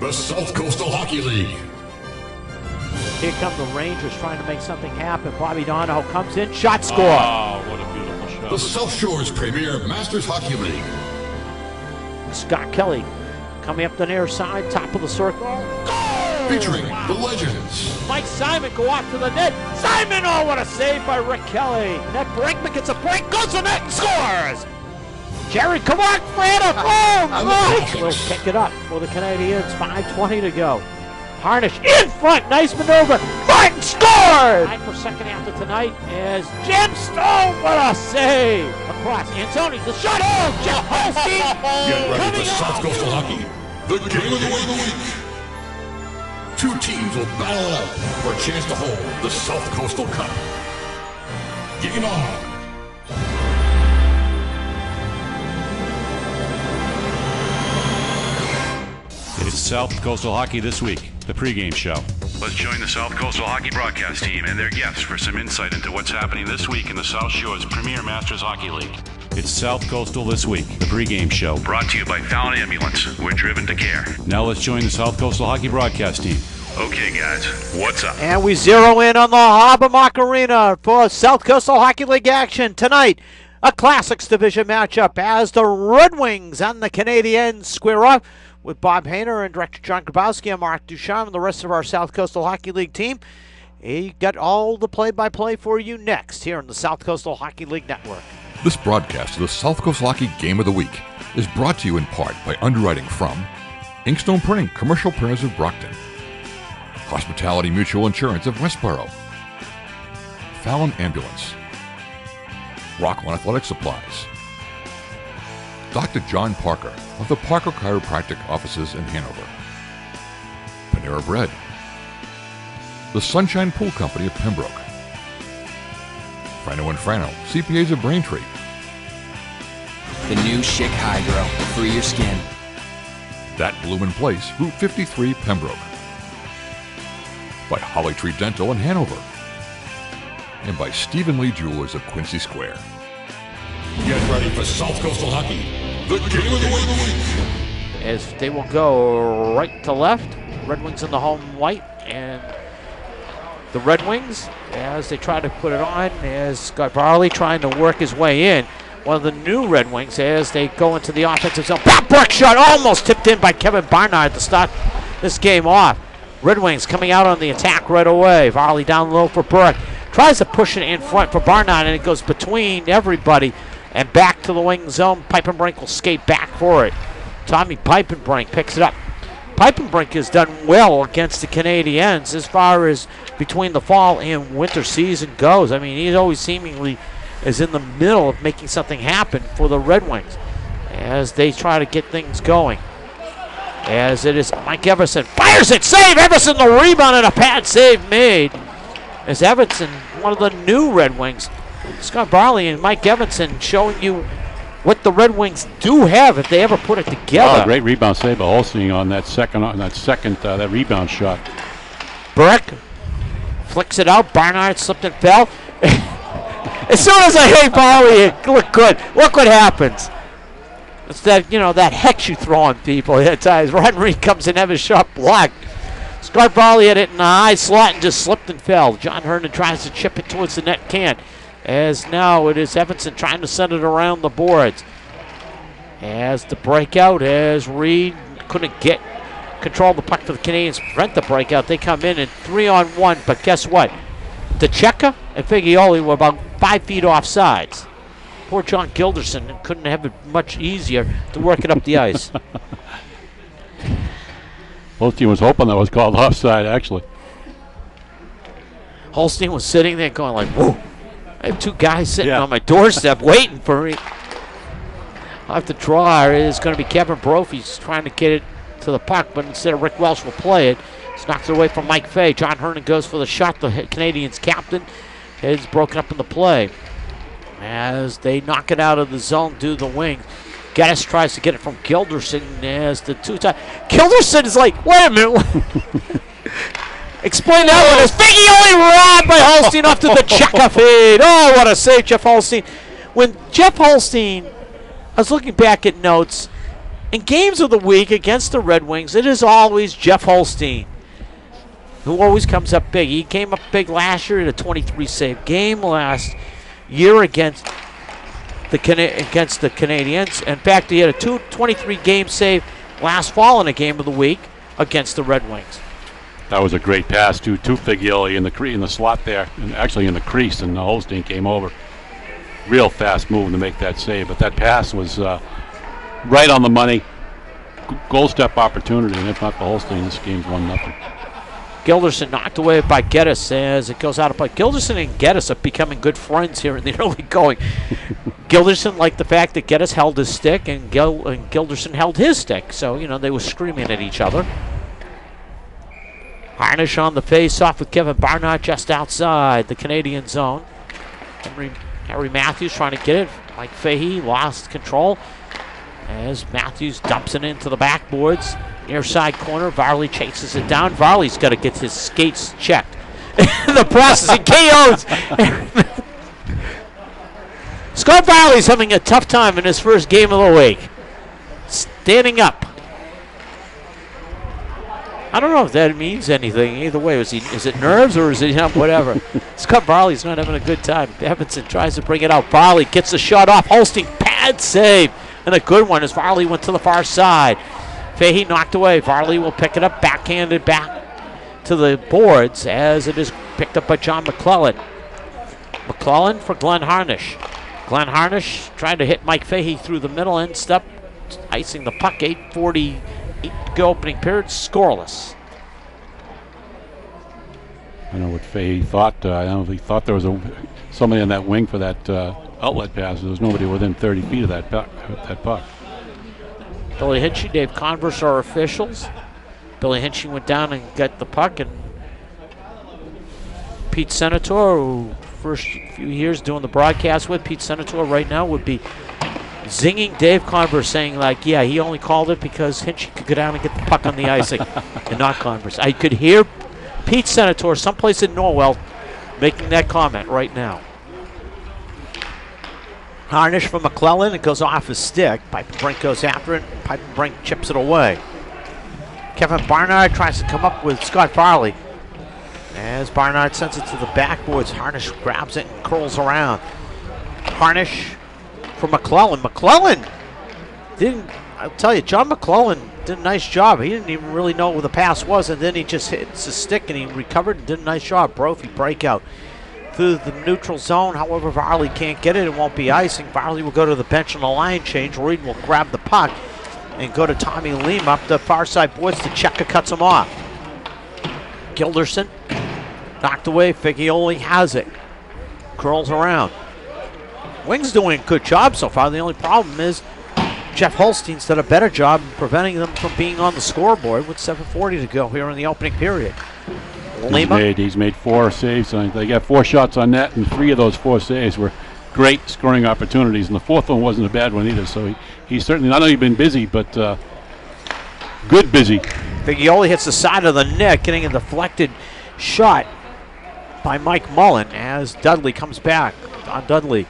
the South Coastal Hockey League. Here come the Rangers trying to make something happen. Bobby Donahoe comes in, shot score. Oh, what a beautiful shot. The South Shore's premier Masters Hockey League. Scott Kelly coming up the near side, top of the circle. Goal! Featuring the legends. Mike Simon go off to the net. Simon, oh, what a save by Rick Kelly. Net Brinkman gets a break, goes to net and scores. Jerry come on, home. And the Will pick it up for the Canadiens. 5.20 to go. Harnish in front. Nice maneuver. Martin scored. Nine for second after tonight is Jim Stone. What a save. Across. Antoni, the shot. Oh, Jeff Holstein. Get ready for South up. Coastal Hockey, the game of the week. Two teams will battle out for a chance to hold the South Coastal Cup. Game on. South Coastal Hockey this week, the pregame show. Let's join the South Coastal Hockey broadcast team and their guests for some insight into what's happening this week in the South Shore's premier Masters Hockey League. It's South Coastal this week, the pregame show. Brought to you by Fallon Ambulance. We're driven to care. Now let's join the South Coastal Hockey broadcast team. Okay, guys, what's up? And we zero in on the Hobomock Arena for South Coastal Hockey League action tonight. A Classics Division matchup as the Red Wings and the Canadiens square off with Bob Hayner and Director John Grabowski and Mark Ducharme and the rest of our South Coastal Hockey League team. He got all the play-by-play for you next here on the South Coastal Hockey League Network. This broadcast of the South Coast Hockey Game of the Week is brought to you in part by underwriting from Inkstone Printing, Commercial Printers of Brockton, Hospitality Mutual Insurance of Westboro, Fallon Ambulance, Rockland Athletic Supplies, Dr. John Parker of the Parker Chiropractic Offices in Hanover, Panera Bread, the Sunshine Pool Company of Pembroke, Frano and Frano, CPAs of Braintree, The new Schick Hydro. Free your skin. That Bloomin' Place, Route 53, Pembroke. By Holly Tree Dental in Hanover. And by Stephen Lee Jewelers of Quincy Square. Get ready for South Coastal Hockey, the game of the week. as they will go right to left. Red Wings in the home white and the Red Wings as they try to put it on as Scott Varley trying to work his way in. One of the new Red Wings as they go into the offensive zone. Pop brick shot almost tipped in by Kevin Barnard to start this game off. Red Wings coming out on the attack right away. Varley down low for Burke. Tries to push it in front for Barnard and it goes between everybody and back to the wing zone. Pipenbrink will skate back for it. Tommy Pipenbrink picks it up. Pipenbrink has done well against the Canadiens as far as between the fall and winter season goes. I mean, he's always seemingly is in the middle of making something happen for the Red Wings as they try to get things going. As it is Mike Evanson fires it, save Evanson the rebound and a pad save made. As Evanson, one of the new Red Wings, Scott Varley and Mike Evanson showing you what the Red Wings do have if they ever put it together. Oh, great rebound save by Holstein on that second on that second uh, that rebound shot. Burke flicks it out. Barnard slipped and fell. as soon as I hit Varley, it looked good. Look what happens. It's that you know that hex you throw on people at times. Rodney comes in, have his shot blocked. Scott Varley had it in the high slot and just slipped and fell. John Hernan tries to chip it towards the net can. As now it is Evanson trying to send it around the boards. As the breakout, as Reed couldn't get control of the puck for the Canadiens, prevent the breakout. They come in and three on one, but guess what? DeCheka and Figioli were about five feet off sides. Poor John Gilderson couldn't have it much easier to work it up the ice. Holstein was hoping that was called offside actually. Holstein was sitting there going like, whoa. I have two guys sitting Yeah. on my doorstep waiting for me. Have to draw. It's going to be Kevin Brophy's trying to get it to the puck, but instead of Rick Welsh will play it. It's knocked away from Mike Fay. John Hernan goes for the shot. The Canadiens captain is broken up in the play. As they knock it out of the zone do the wing. Geddes tries to get it from Gilderson as the two time. Gilderson is like, wait a minute. Explain that one. As Figioli robbed by Holstein off to the checker feed. Oh, what a save, Jeff Holstein. When Jeff Holstein, I was looking back at notes, In games of the week against the Red Wings, it is always Jeff Holstein who always comes up big. He came up big last year in a 23 save game last year against the Cana- against the Canadiens. In fact, he had a two 23 game save last fall in a game of the week against the Red Wings. That was a great pass to to in the cre- in the slot there, and actually in the crease, and the Holstein came over. Real fast move to make that save, but that pass was uh, right on the money. G- goal step opportunity, and if not for Holstein, this game's one nothing. Gilderson knocked away by Geddes as it goes out of play. Gilderson and Geddes are becoming good friends here in the early going. Gilderson liked the fact that Geddes held his stick and, Gil- and Gilderson held his stick. So, you know, they were screaming at each other. Harnish on the face off with Kevin Barnard just outside the Canadian zone. Henry, Harry Matthews trying to get it. Mike Fahey lost control as Matthews dumps it into the backboards. Near side corner, Varley chases it down. Varley's got to get his skates checked. In the process, he KOs. Scott Varley's having a tough time in his first game of the week. Standing up. I don't know if that means anything. Either way, is he is it nerves or is it you know, whatever? Scott Varley's not having a good time. Evanson tries to bring it out. Varley gets the shot off. Holstein pad save and a good one as Varley went to the far side. Fahey knocked away. Varley will pick it up, backhanded back to the boards as it is picked up by John McClellan. McClellan for Glenn Harnish. Glenn Harnish trying to hit Mike Fahey through the middle end step, icing the puck. 8:40 go opening period, scoreless. I don't know what Fahey thought. Uh, I don't know if he thought there was a somebody on that wing for that uh, outlet pass. There was nobody within 30 feet of that puck. That puck. Billy Hinchy, Dave Converse are officials. Billy Hinchy went down and got the puck, and Pete Senator, who first few years doing the broadcast with Pete Senator right now, would be zinging Dave Converse, saying like, "Yeah, he only called it because Hinchy could go down and get the puck on the icing, and not Converse." I could hear Pete Senator, someplace in Norwell, making that comment right now. Harnish from McClellan. It goes off his stick. Pipenbrink goes after it. Piper Brink chips it away. Kevin Barnard tries to come up with Scott Varley. As Barnard sends it to the backboards, Harnish grabs it and curls around. Harnish for McClellan. McClellan didn't, I'll tell you, John McClellan did a nice job. He didn't even really know where the pass was, and then he just hits his stick and he recovered and did a nice job. Brophy breakout through the neutral zone. However, Varley can't get it. It won't be icing. Varley will go to the bench on the line change. Reed will grab the puck and go to Tommy Leam up the far side boards. The checker cuts him off. Gilderson knocked away. Figioli has it. Curls around. Wings doing a good job so far. The only problem is Jeff Holstein's done a better job preventing them from being on the scoreboard with 7.40 to go here in the opening period. He's Lima made, he's made four saves. They got four shots on net, and three of those four saves were great scoring opportunities. And the fourth one wasn't a bad one either. So he, he's certainly not only been busy, but uh, good busy. Figioli hits the side of the net, getting a deflected shot by Mike Mullen as Dudley comes back. Don Dudley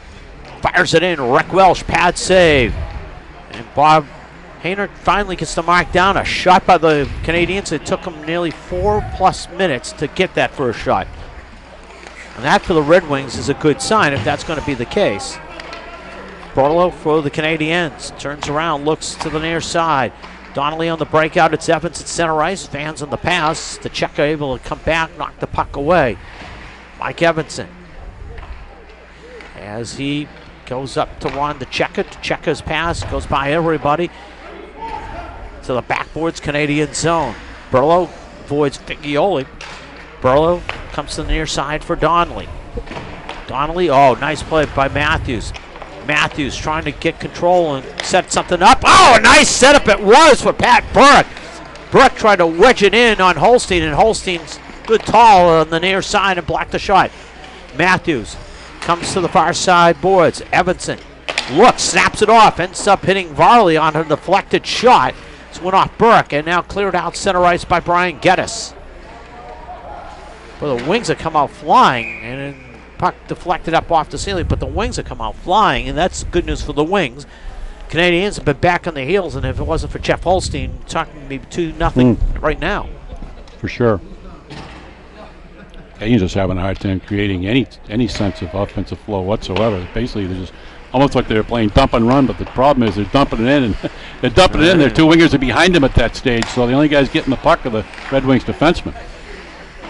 fires it in. Rick Welsh pad save. And Bob Hayner finally gets the mark down. A shot by the Canadiens. It took them nearly four plus minutes to get that first shot. And that for the Red Wings is a good sign if that's going to be the case. Bortolo for the Canadiens. Turns around, looks to the near side. Donnelly on the breakout. It's Evans at center ice. Fans on the pass. The checker able to come back, knock the puck away. Mike Evanson. As he goes up to one the checker. Checker's pass goes by everybody to the backboards Canadian zone. Burlow avoids Figioli. Burlow comes to the near side for Donnelly. Donnelly, oh, nice play by Matthews. Matthews trying to get control and set something up. Oh, a nice setup it was for Pat Burke. Burke tried to wedge it in on Holstein, and Holstein's good tall on the near side and blocked the shot. Matthews comes to the far side boards. Evanson looks, snaps it off, ends up hitting Varley on a deflected shot. This went off Burke and now cleared out center ice by Brian Geddes. Well, the wings have come out flying and puck deflected up off the ceiling, but the wings have come out flying, and that's good news for the wings. Canadiens have been back on the heels, and if it wasn't for Jeff Holstein, talking maybe two nothing hmm. right now. for sure. Just having a hard time creating any any sense of offensive flow whatsoever. Basically, they're just almost like they're playing dump and run, but the problem is they're dumping it in, and they're dumping it in. Their two wingers are behind them at that stage, so the only guys getting the puck are the Red Wings defensemen.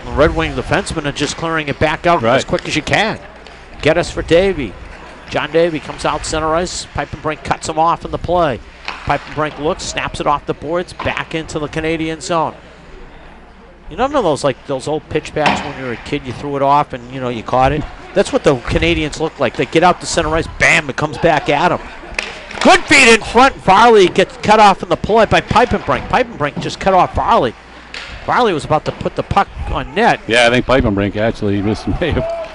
The Red Wing defensemen are just clearing it back out Right. as quick as you can. Get us for Davy. John Davy comes out center ice. Pipenbrink cuts him off in the play. Pipenbrink looks, snaps it off the boards, back into the Canadian zone. You know, those like those old pitch backs when you were a kid, you threw it off and you know you caught it. That's what the Canadiens look like. They get out to center ice, bam, it comes back at them. Good feed in front. Varley gets cut off in the play by Pipenbrink. Pipe and Brink just cut off Varley. Varley was about to put the puck on net. Yeah, I think Pipenbrink actually missed, may have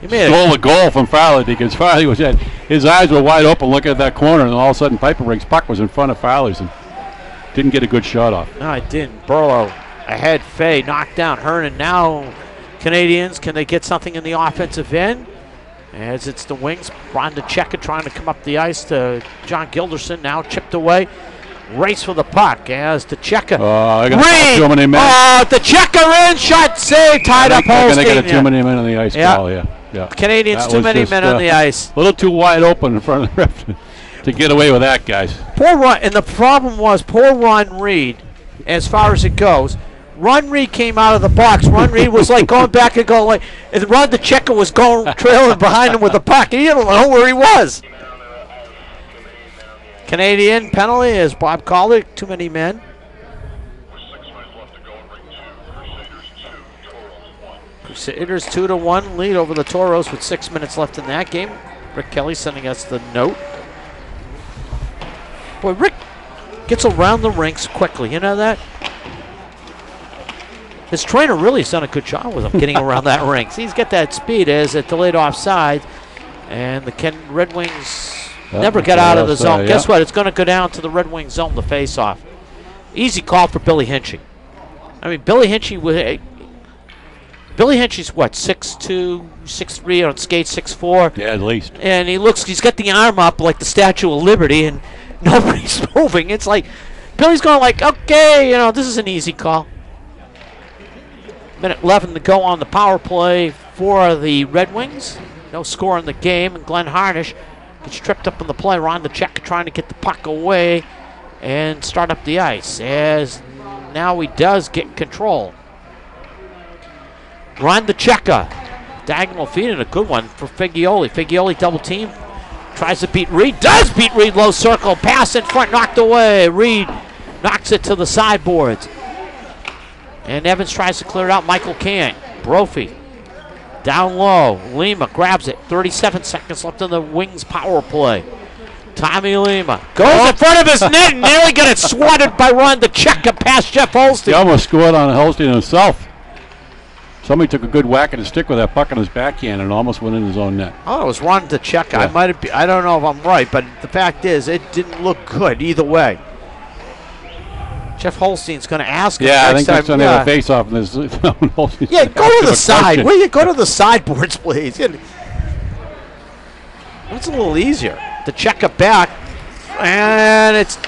He made stole a goal from Varley because Varley was at his eyes were wide open looking at that corner, and all of a sudden Pipenbrink's puck was in front of Varley's and didn't get a good shot off. No, I didn't. Burlow ahead. Fay knocked down Hernan. Now, Canadiens, can they get something in the offensive end? As it's the wings, Ronda Checker trying to come up the ice to John Gilderson. Now chipped away. Race for the puck as the Checker. Uh, I got too many men. Oh, the Checker in. Shot save. Tied I up think they're gonna Holstein. get a too many men on the ice Yeah. call. Yeah, yeah. Canadiens, That too many men uh, on the ice. A little too wide open in front of the ref to- to get away with that, guys. Poor Ron, and the problem was poor Ron Reed, as far as it goes. Ron Reed came out of the box. Ron Reed was like going back and going like, and Ron the checker was going trailing behind him with the puck. He didn't know where he was. Canadian penalty is Bob it. Too many men. Crusaders two to one lead over the Toros with six minutes left in that game. Rick Kelly sending us the note. Boy, Rick gets around the rinks quickly. You know that? His trainer really has done a good job with him getting around that rinks. He's got that speed as it delayed offside. And the Ken Red Wings never got out of the zone. Guess yeah. what? It's going to go down to the Red Wings zone to face off. Easy call for Billy Hinchy. I mean, Billy Hinchy wa- eh, Billy Hinchy's what, 6'2", 6'3", on skates, 6'4", Yeah, at least. and he looks, he's got the arm up like the Statue of Liberty, and nobody's moving. It's like, Billy's going like, okay, you know, this is an easy call. Minute 11 to go on the power play for the Red Wings. No score in the game, and Glenn Harnish gets tripped up in the play. Ron the check trying to get the puck away and start up the ice, as now he does get control. Ron the checker. Diagonal feed and a good one for Figioli. Figioli double team. Tries to beat Reed. Does beat Reed low circle. Pass in front, knocked away. Reed knocks it to the sideboards. And Evans tries to clear it out. Michael can't. Brophy down low. Lima grabs it. 37 seconds left in the Wings power play. Tommy Lima goes in front of his net and nearly got it swatted by Ron the checker past Jeff Holstein. He Holstein. almost scored on Holstein himself. Somebody took a good whack at his stick with that puck on his backhand and almost went in his own net. Oh, it was Ron the checker. I might have. Be, I don't know if I'm right, but the fact is, it didn't look good either way. Jeff Holstein's going to ask him Yeah, I think that's time. going to yeah. have a face off. And this, Yeah, go to the side. Will you go to the sideboards, please? It's a little easier. The checker back, and it's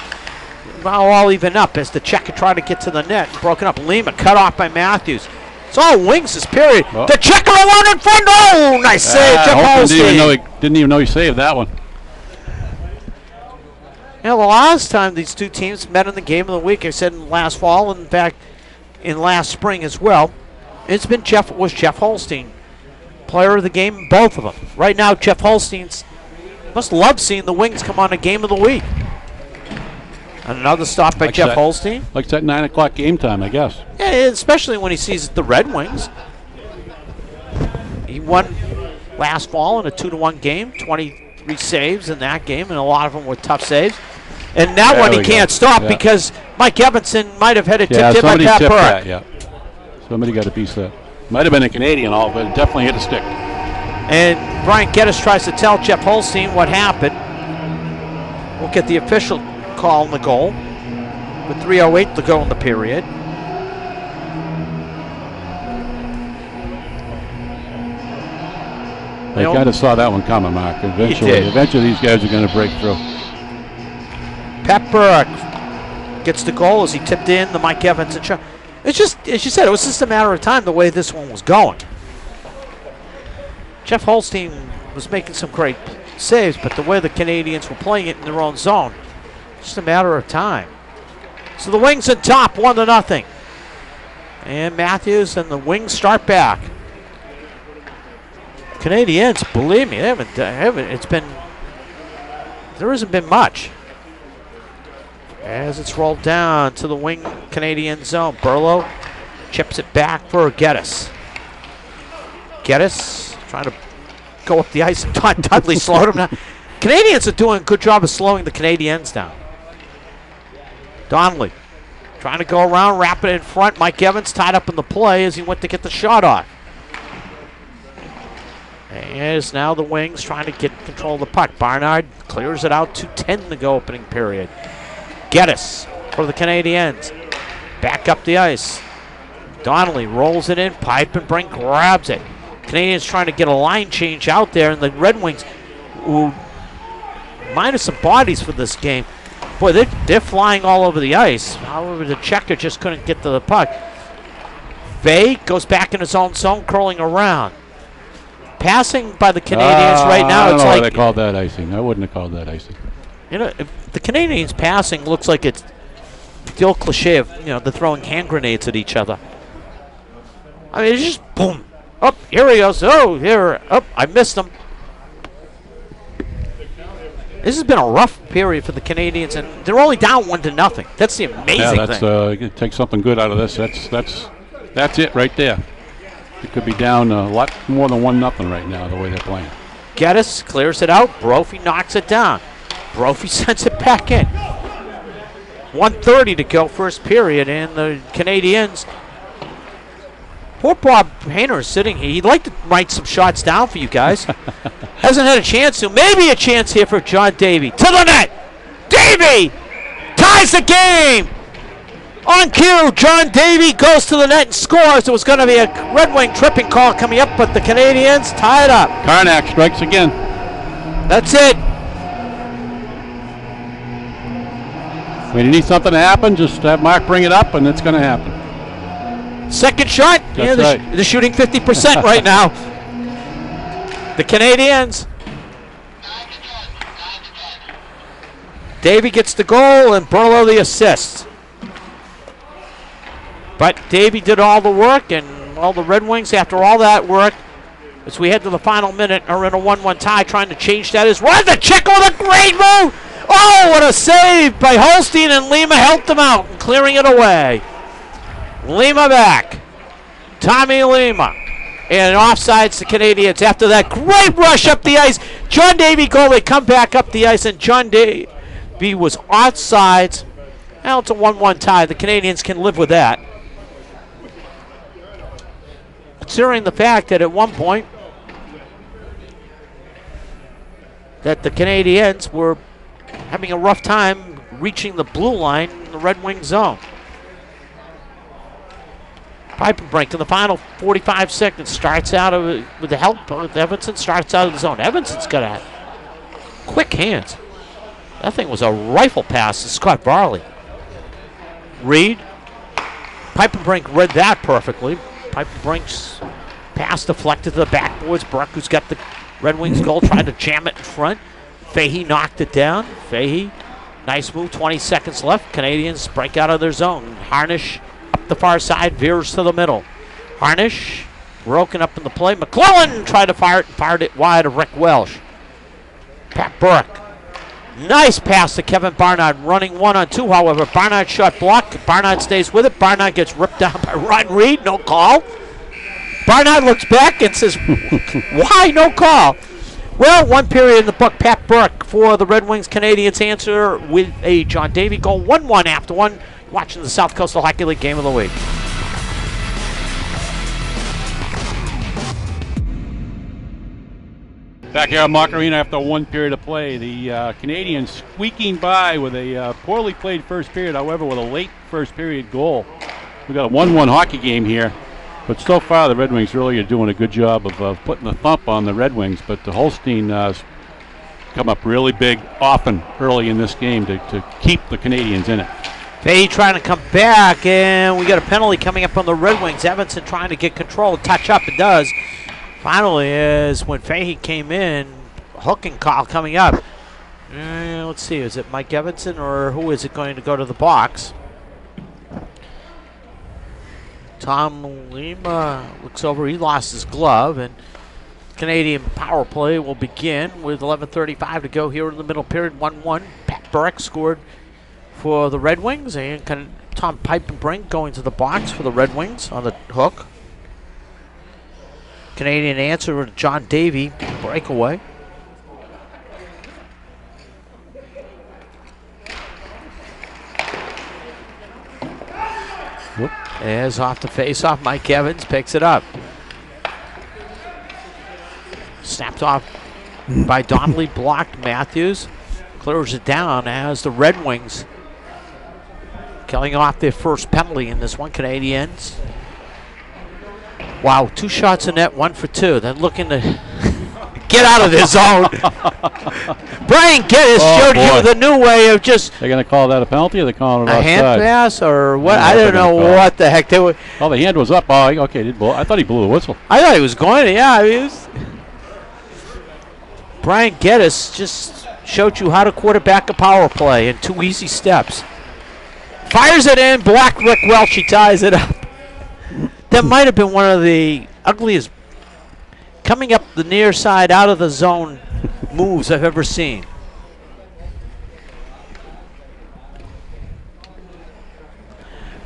now all even up as the checker tried to get to the net and broken up. Lima cut off by Matthews. It's all wings this period. Oh. The checker alone in front. Oh, nice save, Ah, Jeff Holstein didn't even, know he, didn't even know he saved that one. Yeah, the last time these two teams met in the game of the week, I said in last fall and fact, in last spring as well. It's been Jeff was Jeff Holstein, player of the game, both of them. Right now, Jeff Holstein's must love seeing the Wings come on a game of the week. Another stop by Like Jeff that. Holstein. Like that 9 o'clock game time, I guess. Yeah, especially when he sees the Red Wings. He won last fall in a two to one game, 23 saves in that game, and a lot of them were tough saves. And that There one he go. can't stop Yeah. because Mike Evanson might have had it Yeah, tipped in by somebody Pat tipped Burke. that, yeah. Somebody got a piece of that. Might have been a Canadian, all, but it definitely hit a stick. And Brian Geddes tries to tell Jeff Holstein what happened. We'll get the official call on the goal with 3.08 to go in the period. They kind of saw that one coming, Mark. Eventually, eventually these guys are going to break through. Pat Burke gets the goal as he tipped in the Mike Evanson shot. It's just, as you said, it was just a matter of time the way this one was going. Jeff Holstein was making some great saves, but the way the Canadiens were playing it in their own zone, just a matter of time. So the Wings at top, one to nothing. And Matthews and the Wings start back. Canadiens, believe me, they haven't, haven't. It's been there hasn't been much. As it's rolled down to the wing Canadian zone, Burlow chips it back for Geddes. Geddes trying to go up the ice. Todd Dudley slowed him down. Canadiens are doing a good job of slowing the Canadiens down. Donnelly trying to go around, wrap it in front. Mike Evans tied up in the play as he went to get the shot off. As now the Wings trying to get control of the puck. Barnard clears it out to 10 to go opening period. Geddes for the Canadiens. Back up the ice. Donnelly rolls it in. Pipenbrink grabs it. Canadiens trying to get a line change out there, and the Red Wings, who minus some bodies for this game, boy, they're, they're flying all over the ice. However, the checker just couldn't get to the puck. Vey goes back in his own zone, curling around. Passing by the Canadiens Ah, right now, I don't it's know why like they called that icing. I wouldn't have called that icing. you know, if the Canadiens passing looks like it's the old cliche of you know they're throwing hand grenades at each other. I mean, it's just boom, up here he goes. Oh, here, up. I missed him. This has been a rough period for the Canadiens, and they're only down one to nothing. That's the amazing Yeah, that's thing. uh, you take something good out of this. That's that's that's it right there. It could be down a lot more than one nothing right now the way they're playing. Geddes clears it out. Brophy knocks it down. Brophy sends it back in. 130 to go first period, and the Canadiens. Poor Bob Painter is sitting here. He'd like to write some shots down for you guys. Hasn't had a chance to. Maybe a chance here for John Davy. To the net. Davy ties the game. On cue, John Davy goes to the net and scores. It was going to be a Red Wing tripping call coming up, but the Canadiens tied up. Karnak strikes again. That's it. When you need something to happen, just have Mark bring it up, and it's going to happen. Second shot. yeah, That's they're, right. they're shooting 50% right now. The Canadiens. Davy gets the goal and Burlow the assist. But Davy did all the work, and all the Red Wings, after all that work, as we head to the final minute, are in a 1 1 tie, trying to change that. Is Run the check with a great move! Oh, what a save by Holstein, and Lima helped him out, and clearing it away. Lima back. Tommy Lima. And offsides the Canadiens after that great rush up the ice. John Davy goalie come back up the ice, and John Davy was offsides. Now it's a 1 1 tie. The Canadiens can live with that. Considering the fact that at one point that the Canadiens were having a rough time reaching the blue line in the Red Wing zone. Pipenbrink in the final 45 seconds. Starts out of with the help of Evanson. Starts out of the zone. Evanson's got a quick hands. That thing was a rifle pass to Scott Varley. Reed. Pipenbrink read that perfectly. Pipenbrink's pass deflected to the backboards. Burke, who's got the Red Wings goal, tried to jam it in front. Fahey knocked it down. Fahey, nice move. 20 seconds left. Canadiens break out of their zone. Harnish up the far side, veers to the middle. Harnish broken up in the play. McClellan tried to fire it and fired it wide of Rick Welsh. Pat Burke. Nice pass to Kevin Barnard, running one on two. However, Barnard shot blocked. Barnard stays with it. Barnard gets ripped down by Ron Reed. No call. Barnard looks back and says, "Why no call?" Well, one period in the book. Pat Burke for the Red Wings Canadiens answer with a John Davy goal. One-one after one. Watching the South Coastal Hockey League game of the week. Back here at Mock Arena after one period of play, the uh, Canadiens squeaking by with a uh, poorly played first period, however, with a late first period goal. We've got a 1 1 hockey game here, but so far the Red Wings really are doing a good job of uh, putting the thump on the Red Wings. But the Holstein uh, come up really big often early in this game to, to keep the Canadiens in it. Fahey trying to come back, and we got a penalty coming up on the Red Wings. Evanson trying to get control, touch up, it does. Finally, is when Fahey came in, hooking call coming up. Uh, let's see, is it Mike Evanson or who is it going to go to the box? Tom Lima looks over, he lost his glove, and Canadian power play will begin with 11.35 to go here in the middle period. 1 1. Pat Burke scored for the Red Wings, and Tom Brink going to the box for the Red Wings on the hook. Canadian answer with John Davy breakaway. Whoop. As off the face-off, Mike Evans picks it up. Snapped off by Donnelly, blocked Matthews. Clears it down as the Red Wings killing off their first penalty in this one, Canadiens. Wow, two shots in net, one for two. Then looking to get out of their zone. Brian Geddes Oh, showed you the new way of just They're going to call that a penalty or they're calling it a hand pass or what? I don't know gonna call it. what the heck they were. Oh, the hand was up. Oh, okay. Did blow. I thought he blew the whistle. I thought he was going to. Yeah, I mean, was- Brian Geddes just showed you how to quarterback a power play in two easy steps. Fires it in. Black Rick Welsh. He ties it up. That might have been one of the ugliest coming up the near side out of the zone moves I've ever seen.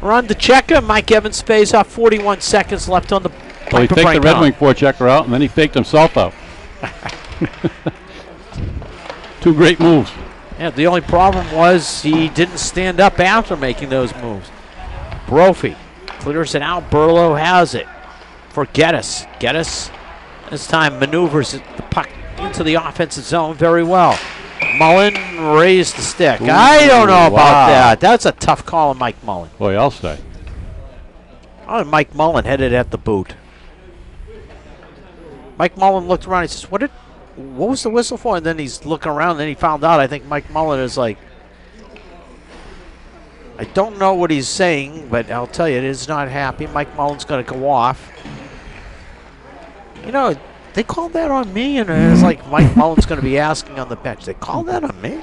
Run the checker. Mike Evans pays off 41 seconds left on the. Well, he faked the Red. Wing forechecker out, and then he faked himself out. Two great moves. Yeah, the only problem was he didn't stand up after making those moves. Brophy clears it out. Burlow has it for Geddes. Geddes this time maneuvers the puck into the offensive zone very well. Mullen raised the stick. I don't know about that. That's a tough call on Mike Mullen. Boy, I'll say. Oh, Mike Mullen headed at the boot. Mike Mullen looked around. He says, "What did? What was the whistle for?" And then he's looking around. And then he found out. I think Mike Mullen is like, I don't know what he's saying, but I'll tell you, it is not happy. Mike Mullen's going to go off. You know, they called that on me, and it's like Mike Mullen's going to be asking on the bench. They called that on me.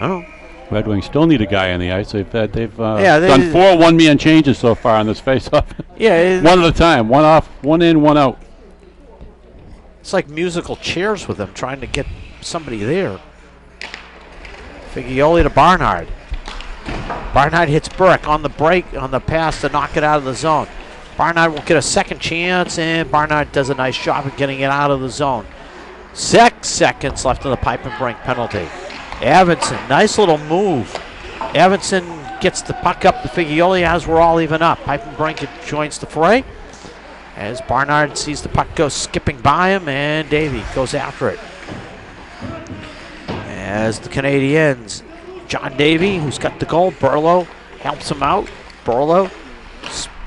Oh, Red Wings still need a guy on the ice. They've had, they've uh, Yeah, they- done four one-man changes so far on this face-off. yeah. one at a time. One off, one in, one out. It's like musical chairs with them trying to get somebody there. Figioli to Barnard. Barnard hits Burke on the break, on the pass to knock it out of the zone. Barnard will get a second chance, and Barnard does a nice job of getting it out of the zone. Six seconds left in the Pipenbrink penalty. Evanson, nice little move. Evanson gets the puck up to Figioli as we're all even up. Pipenbrink joins the fray. As Barnard sees the puck go skipping by him, and Davy goes after it. As the Canadiens, John Davy, who's got the goal, Burlow helps him out. Burlow.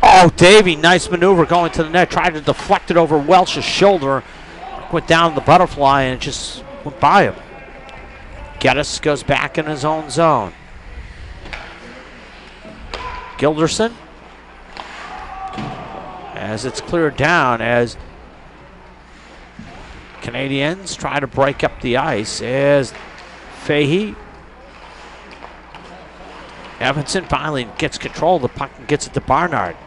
Oh, Davy, nice maneuver going to the net. Tried to deflect it over Welsh's shoulder. Went down the butterfly and just went by him. Geddes goes back in his own zone. Gilderson as it's cleared down as Canadiens try to break up the ice as Fahey Evanson finally gets control of the puck and gets it to Barnard.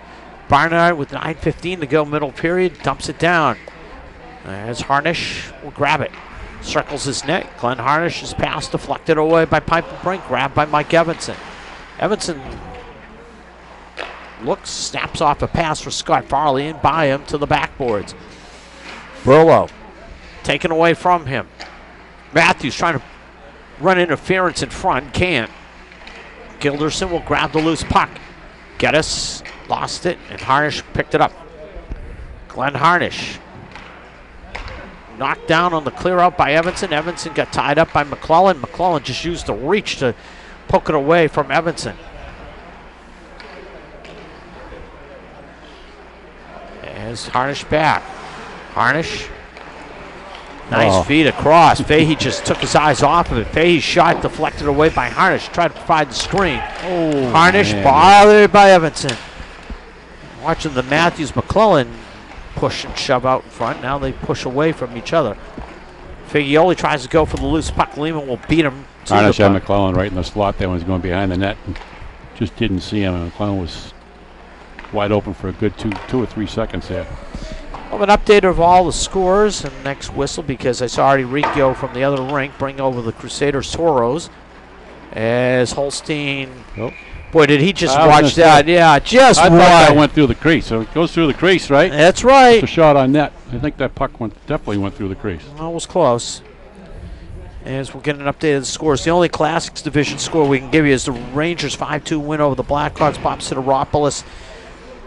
Barnard with 9.15 to go middle period dumps it down. As Harnish will grab it. Circles his net. Glenn Harnish is pass deflected away by Pipenbrink. Grabbed by Mike Evanson. Evanson looks, snaps off a pass for Scott Varley and by him to the backboards. Burlow taken away from him. Matthews trying to run interference in front, can't. Gilderson will grab the loose puck. Geddes lost it, and Harnish picked it up. Glenn Harnish knocked down on the clear out by Evanson. Evanson got tied up by McClellan. McClellan just used the reach to poke it away from Evanson. As Harnish back. Harnish Nice Oh. feed across. Fahey just took his eyes off of it. Fahey's shot deflected away by Harnish. Tried to provide the screen. Oh, Harnish man. bothered by Evanson. Watching the Matthews McClellan push and shove out in front. Now they push away from each other. Figioli tries to go for the loose puck. Lehman will beat him. to Harnish had. McClellan right in the slot there when he was going behind the net. And just didn't see him. And McClellan was wide open for a good two, two or three seconds there. Well, an update of all the scores and next whistle because I saw Rico from the other rink bring over the Crusaders Toros as Holstein. Nope. Boy, did he just I watch that? say, Yeah, just I thought that went through the crease. So it goes through the crease, right? That's It's right. a shot on net. I think that puck went definitely went through the crease. That was close. As we'll get an update of the scores. The only Classics Division score we can give you is the Rangers 5 2 win over the Blackhawks. Bob Sideropoulos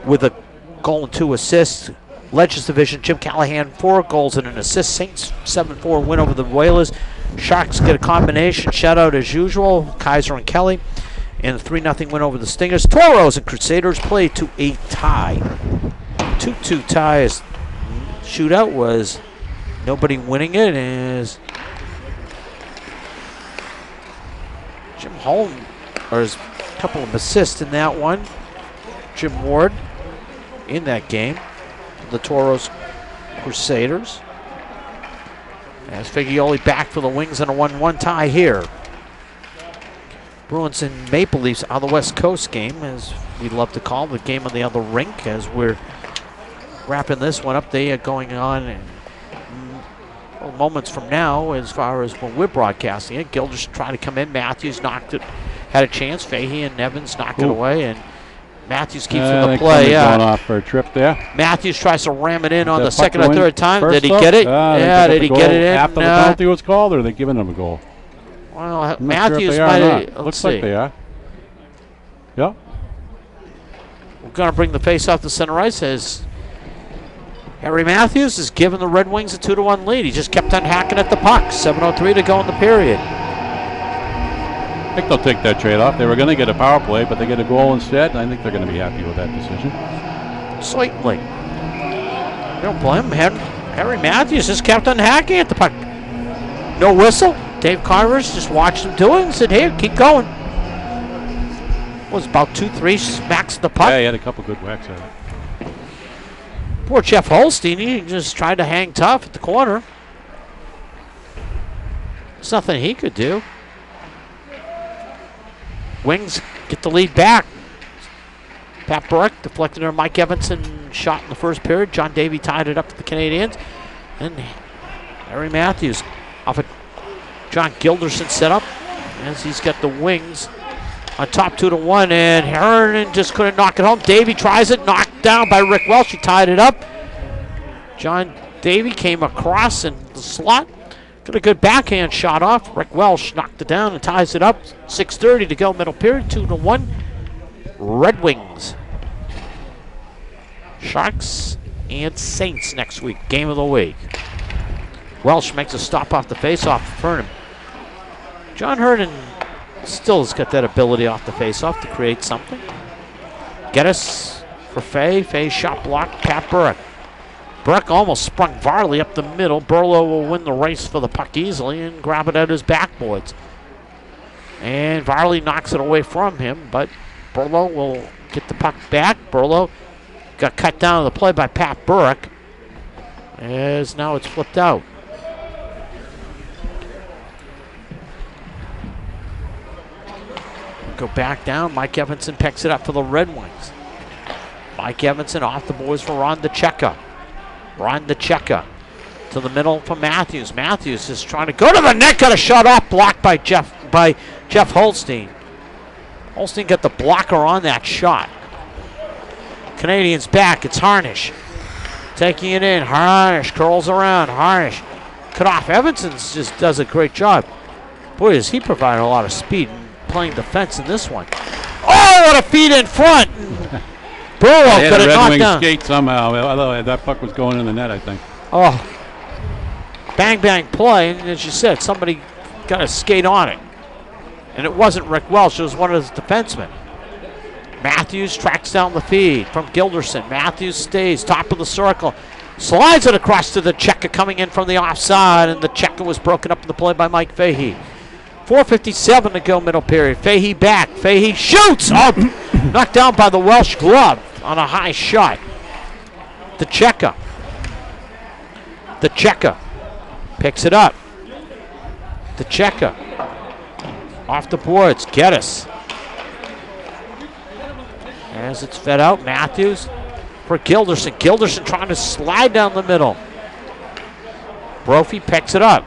with a goal and two assists. Legends Division, Jim Callahan, four goals and an assist. Saints 7 4 win over the Whalers. Sharks get a combination shutout as usual. Kaiser and Kelly. And a 3 0 win over the Stingers. Toros and Crusaders play to a tie. 2 2 tie. As shootout was nobody winning it. As Jim Holm, or his couple of assists in that one. Jim Ward in that game. The Toros Crusaders. As Figioli back for the Wings in a 1 1 tie here. Bruins and Maple Leafs on the West Coast game, as we love to call the game on the other rink, as we're wrapping this one up. They are going on in well, moments from now, as far as when we're broadcasting it. Gilders trying to come in. Matthews knocked it, had a chance. Fahey and Evans knocked it away, and Matthews keeps Uh, I with the play. Yeah, going off for a trip there. Matthews tries to ram it in on the second or third time. first, Did he get it? They yeah, did he get it in? After the Uh, penalty was called, or are they giving him a goal? well, I'm sure Matthews they might have. Looks see. like they are. Yep. We're going to bring the face off the center ice as Harry Matthews has given the Red Wings a 2 to 1 lead. He just kept on hacking at the puck. 7.03 to go in the period. I think they'll take that trade off. They were going to get a power play, but they get a goal instead. I think they're going to be happy with that decision. Slightly. Don't blame him. Harry Matthews just kept on hacking at the puck. No whistle. Dave Converse just watched him do it and said, hey, keep going. Was about two, three smacks at the puck. Yeah, he had a couple good whacks at it. Poor Jeff Holstein, he just tried to hang tough at the corner. There's nothing he could do. Wings get the lead back. Pat Burke deflected on Mike Evanson shot in the first period. John Davy tied it up for the Canadiens. And Harry Matthews off a John Gilderson set up as he's got the wings on top two to one, and Herron just couldn't knock it home. Davy tries it, knocked down by Rick Welsh. He tied it up. John Davy came across in the slot, got a good backhand shot off. Rick Welsh knocked it down and ties it up. 6:30 to go, middle period, two to one. Red Wings, Sharks, and Saints next week. Game of the week. Welsh makes a stop off the face-off for Hernan. John Hernan still has got that ability off the face-off to create something. Get us for Fay. Fay shot blocked. Pat Burke. Burke almost sprung Varley up the middle. Burlow will win the race for the puck easily and grab it at his backboards. And Varley knocks it away from him, but Burlow will get the puck back. Burlow got cut down on the play by Pat Burke. As now it's flipped out. Go back down. Mike Evanson picks it up for the Red Wings. Mike Evanson off the boards for Ron DeCecca. Ron DeCecca to the middle for Matthews. Matthews is trying to go to the net, got a shot off, blocked by Jeff by Jeff Holstein. Holstein got the blocker on that shot. Canadiens back. It's Harnish taking it in. Harnish curls around. Harnish cut off. Evanson just does a great job. Boy, is he providing a lot of speed playing defense in this one. Oh, what a feed in front! Burlow got it knocked Wing down. skate somehow. Although that puck was going in the net, I think. Oh, bang bang play, and as you said, somebody got a skate on it, and it wasn't Rick Welsh. It was one of his defensemen. Matthews tracks down the feed from Gilderson. Matthews stays top of the circle. Slides it across to the checker coming in from the offside, and the checker was broken up in the play by Mike Fahey. 4.57 to go, middle period. Fahey back. Fahey shoots! Oh, knocked down by the Welsh glove on a high shot. The checker. The checker picks it up. The checker. Off the boards. Geddes. As it's fed out, Matthews for Gilderson. Gilderson trying to slide down the middle. Brophy picks it up.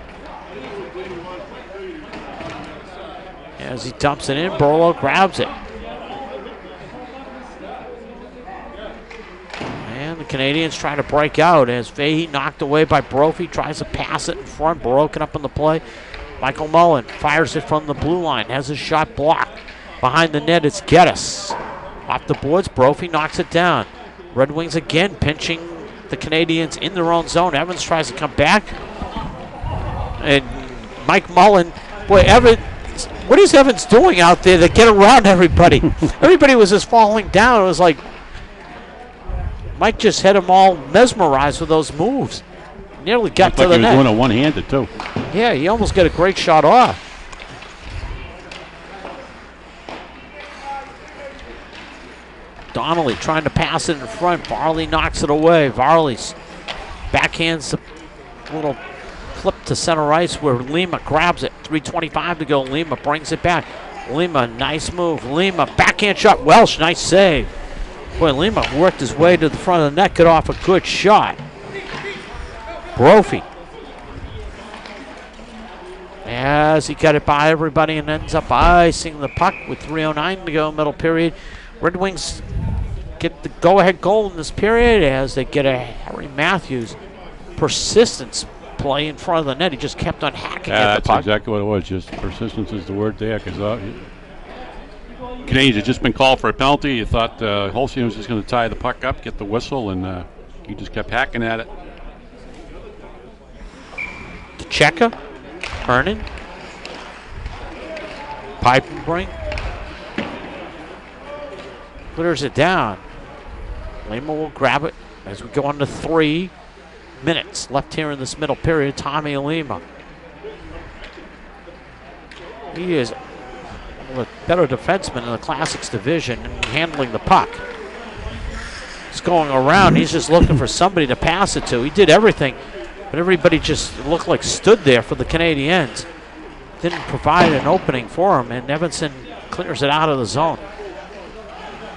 As he dumps it in, Burlow grabs it. And the Canadiens try to break out as Fahey knocked away by Brophy, tries to pass it in front, broken up in the play. Michael Mullen fires it from the blue line, has his shot blocked. Behind the net, it's Geddes. Off the boards, Brophy knocks it down. Red Wings again pinching the Canadiens in their own zone. Evans tries to come back. And Mike Mullen, boy, Evans, what is Evans doing out there to get around everybody? everybody was just falling down. It was like Mike just had them all mesmerized with those moves. Nearly got Looked to like the he was net. doing it one-handed too. Yeah, he almost got a great shot off. Donnelly trying to pass it in front. Varley knocks it away. Varley's backhands the little flip to center ice where Lima grabs it. 3.25 to go. Lima brings it back. Lima, nice move. Lima, backhand shot. Welsh, nice save. Boy, Lima worked his way to the front of the net, got off a good shot. Brophy as he got it by everybody and ends up icing the puck with 3.09 to go, middle period. Red Wings get the go ahead goal in this period as they get a Harry Matthews persistence play in front of the net. He just kept on hacking Yeah, at the that's exactly what it was. Just persistence is the word there. Because Canadiens had just been called for a penalty. You thought uh, Holstein was just going to tie the puck up, get the whistle, and uh, he just kept hacking at it. to Checker. Hernan. Pipenbrink. Clears it down. Lima will grab it as we go on to three minutes left here in this middle period. Tommy Lima. He is the better defensemen in the Classics division in handling the puck. He's going around. He's just looking for somebody to pass it to. He did everything, but everybody just looked like stood there for the Canadiens. Didn't provide an opening for him, and Evanson clears it out of the zone.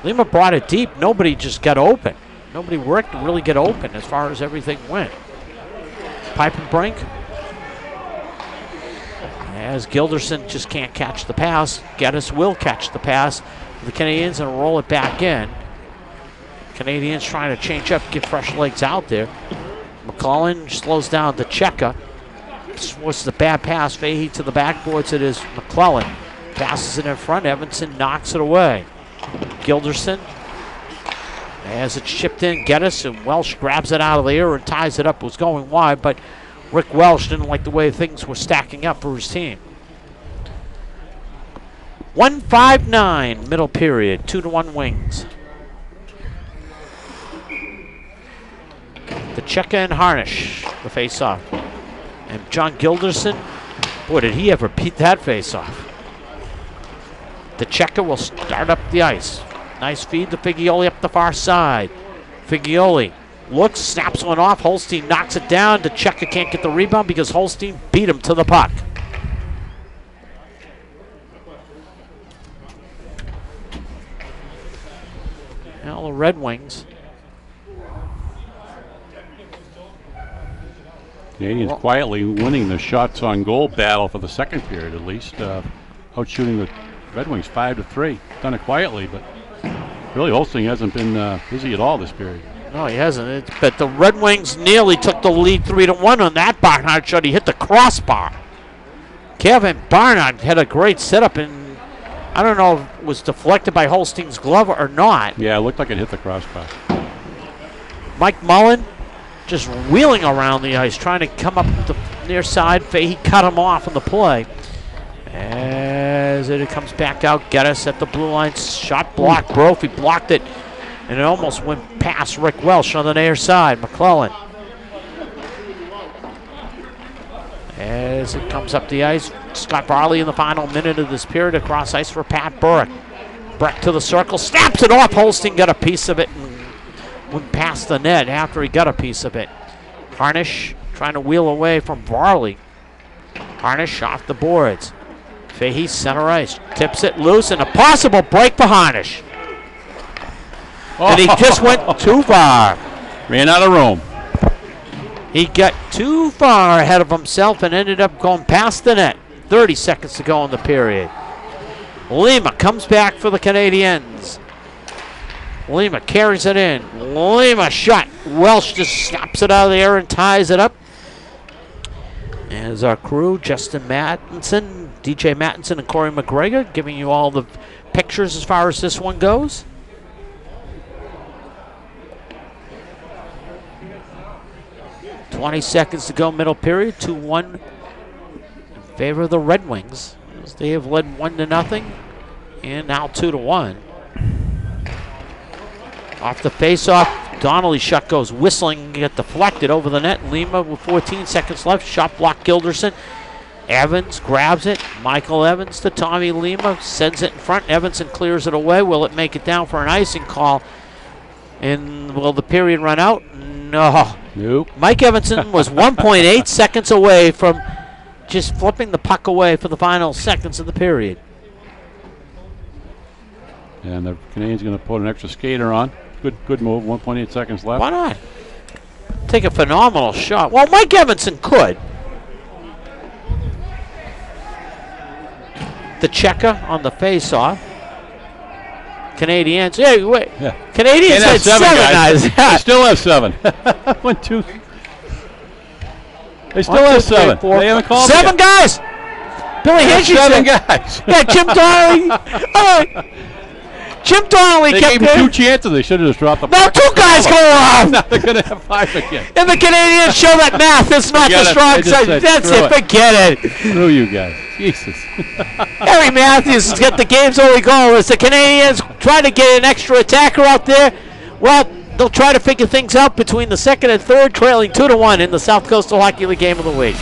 Lima brought it deep. Nobody just got open. Nobody worked to really get open as far as everything went. Pipenbrink. As Gilderson just can't catch the pass, Geddes will catch the pass the Canadiens and roll it back in. Canadiens trying to change up, get fresh legs out there. McClellan slows down the checker. Was the bad pass. Fahey to the backboards. It is McClellan. Passes it in front. Evanson knocks it away. Gilderson. As it's chipped in, Geddes and Welsh grabs it out of the air and ties it up. It was going wide, but Rick Welsh didn't like the way things were stacking up for his team. 159 middle period, 2 to 1 wings. The checker and Harnish, the face off. And John Gilderson, boy, did he ever beat that face off. The checker will start up the ice. Nice feed to Figioli up the far side. Figioli looks, snaps one off. Holstein knocks it down. The checker can't get the rebound because Holstein beat him to the puck. Now the Red Wings. Canadiens Well- quietly winning the shots on goal battle for the second period, at least. Uh, out shooting the Red Wings five to three. Done it quietly, but really Holstein hasn't been uh, busy at all this period. No, he hasn't. It's, but the Red Wings nearly took the lead three to one on that Barnard shot. He hit the crossbar. Kevin Barnard had a great setup, and I don't know if it was deflected by Holstein's glove or not. Yeah, it looked like it hit the crossbar. Mike Mullen just wheeling around the ice, trying to come up the near side. He cut him off on the play. As it comes back out, Geddes at the blue line, shot blocked. Brophy blocked it, and it almost went past Rick Welsh on the near side. McClellan. As it comes up the ice, Scott Varley in the final minute of this period across ice for Pat Burke. Burke to the circle, snaps it off. Holstein got a piece of it and went past the net after he got a piece of it. Harnish trying to wheel away from Varley. Harnish off the boards. Fahey center ice, tips it loose, and a possible break for Harnish. And he just went too far. Ran out of room. He got too far ahead of himself and ended up going past the net. 30 seconds to go in the period. Lima comes back for the Canadiens. Lima carries it in. Lima shot. Welsh just snaps it out of the air and ties it up. As our crew, Justin Mattinson, DJ Mattinson, and Corey McGregor, giving you all the pictures as far as this one goes. Twenty seconds to go, middle period. Two one in favor of the Red Wings. As they have led one to nothing, and now two to one. Off the faceoff, Donnelly shot goes whistling, get deflected over the net. Lima with 14 seconds left. Shot block Gilderson. Evans grabs it. Michael Evans to Tommy Lima. Sends it in front. Evanson clears it away. Will it make it down for an icing call? And will the period run out? No. Nope. Mike Evanson was 1.8 seconds away from just flipping the puck away for the final seconds of the period. And the Canadiens going to put an extra skater on. Good, good move. 1.8 seconds left. Why not? Take a phenomenal shot. Well, Mike Evanson could. The checker on the face-off. Canadiens. Hey, wait. Yeah. Canadiens had have seven, guys. guys. still have seven. One, two. They still One, two, have three, seven. four, they haven't called seven yet. guys. Billy Hitchens. seven guys. Yeah, Jim Donnelly. Oh, Jim Donnelly They kept gave him two chances. They should have just dropped the Now two guys go off. Now they're going to have five again. And the Canadiens show that math is not the strong side. That's it. it. Forget it. Screw you guys. Jesus. Harry Matthews has got the game's only goal as the Canadiens try to get an extra attacker out there. Well, they'll try to figure things out between the second and third, trailing two to one in the South Coastal Hockey League game of the week.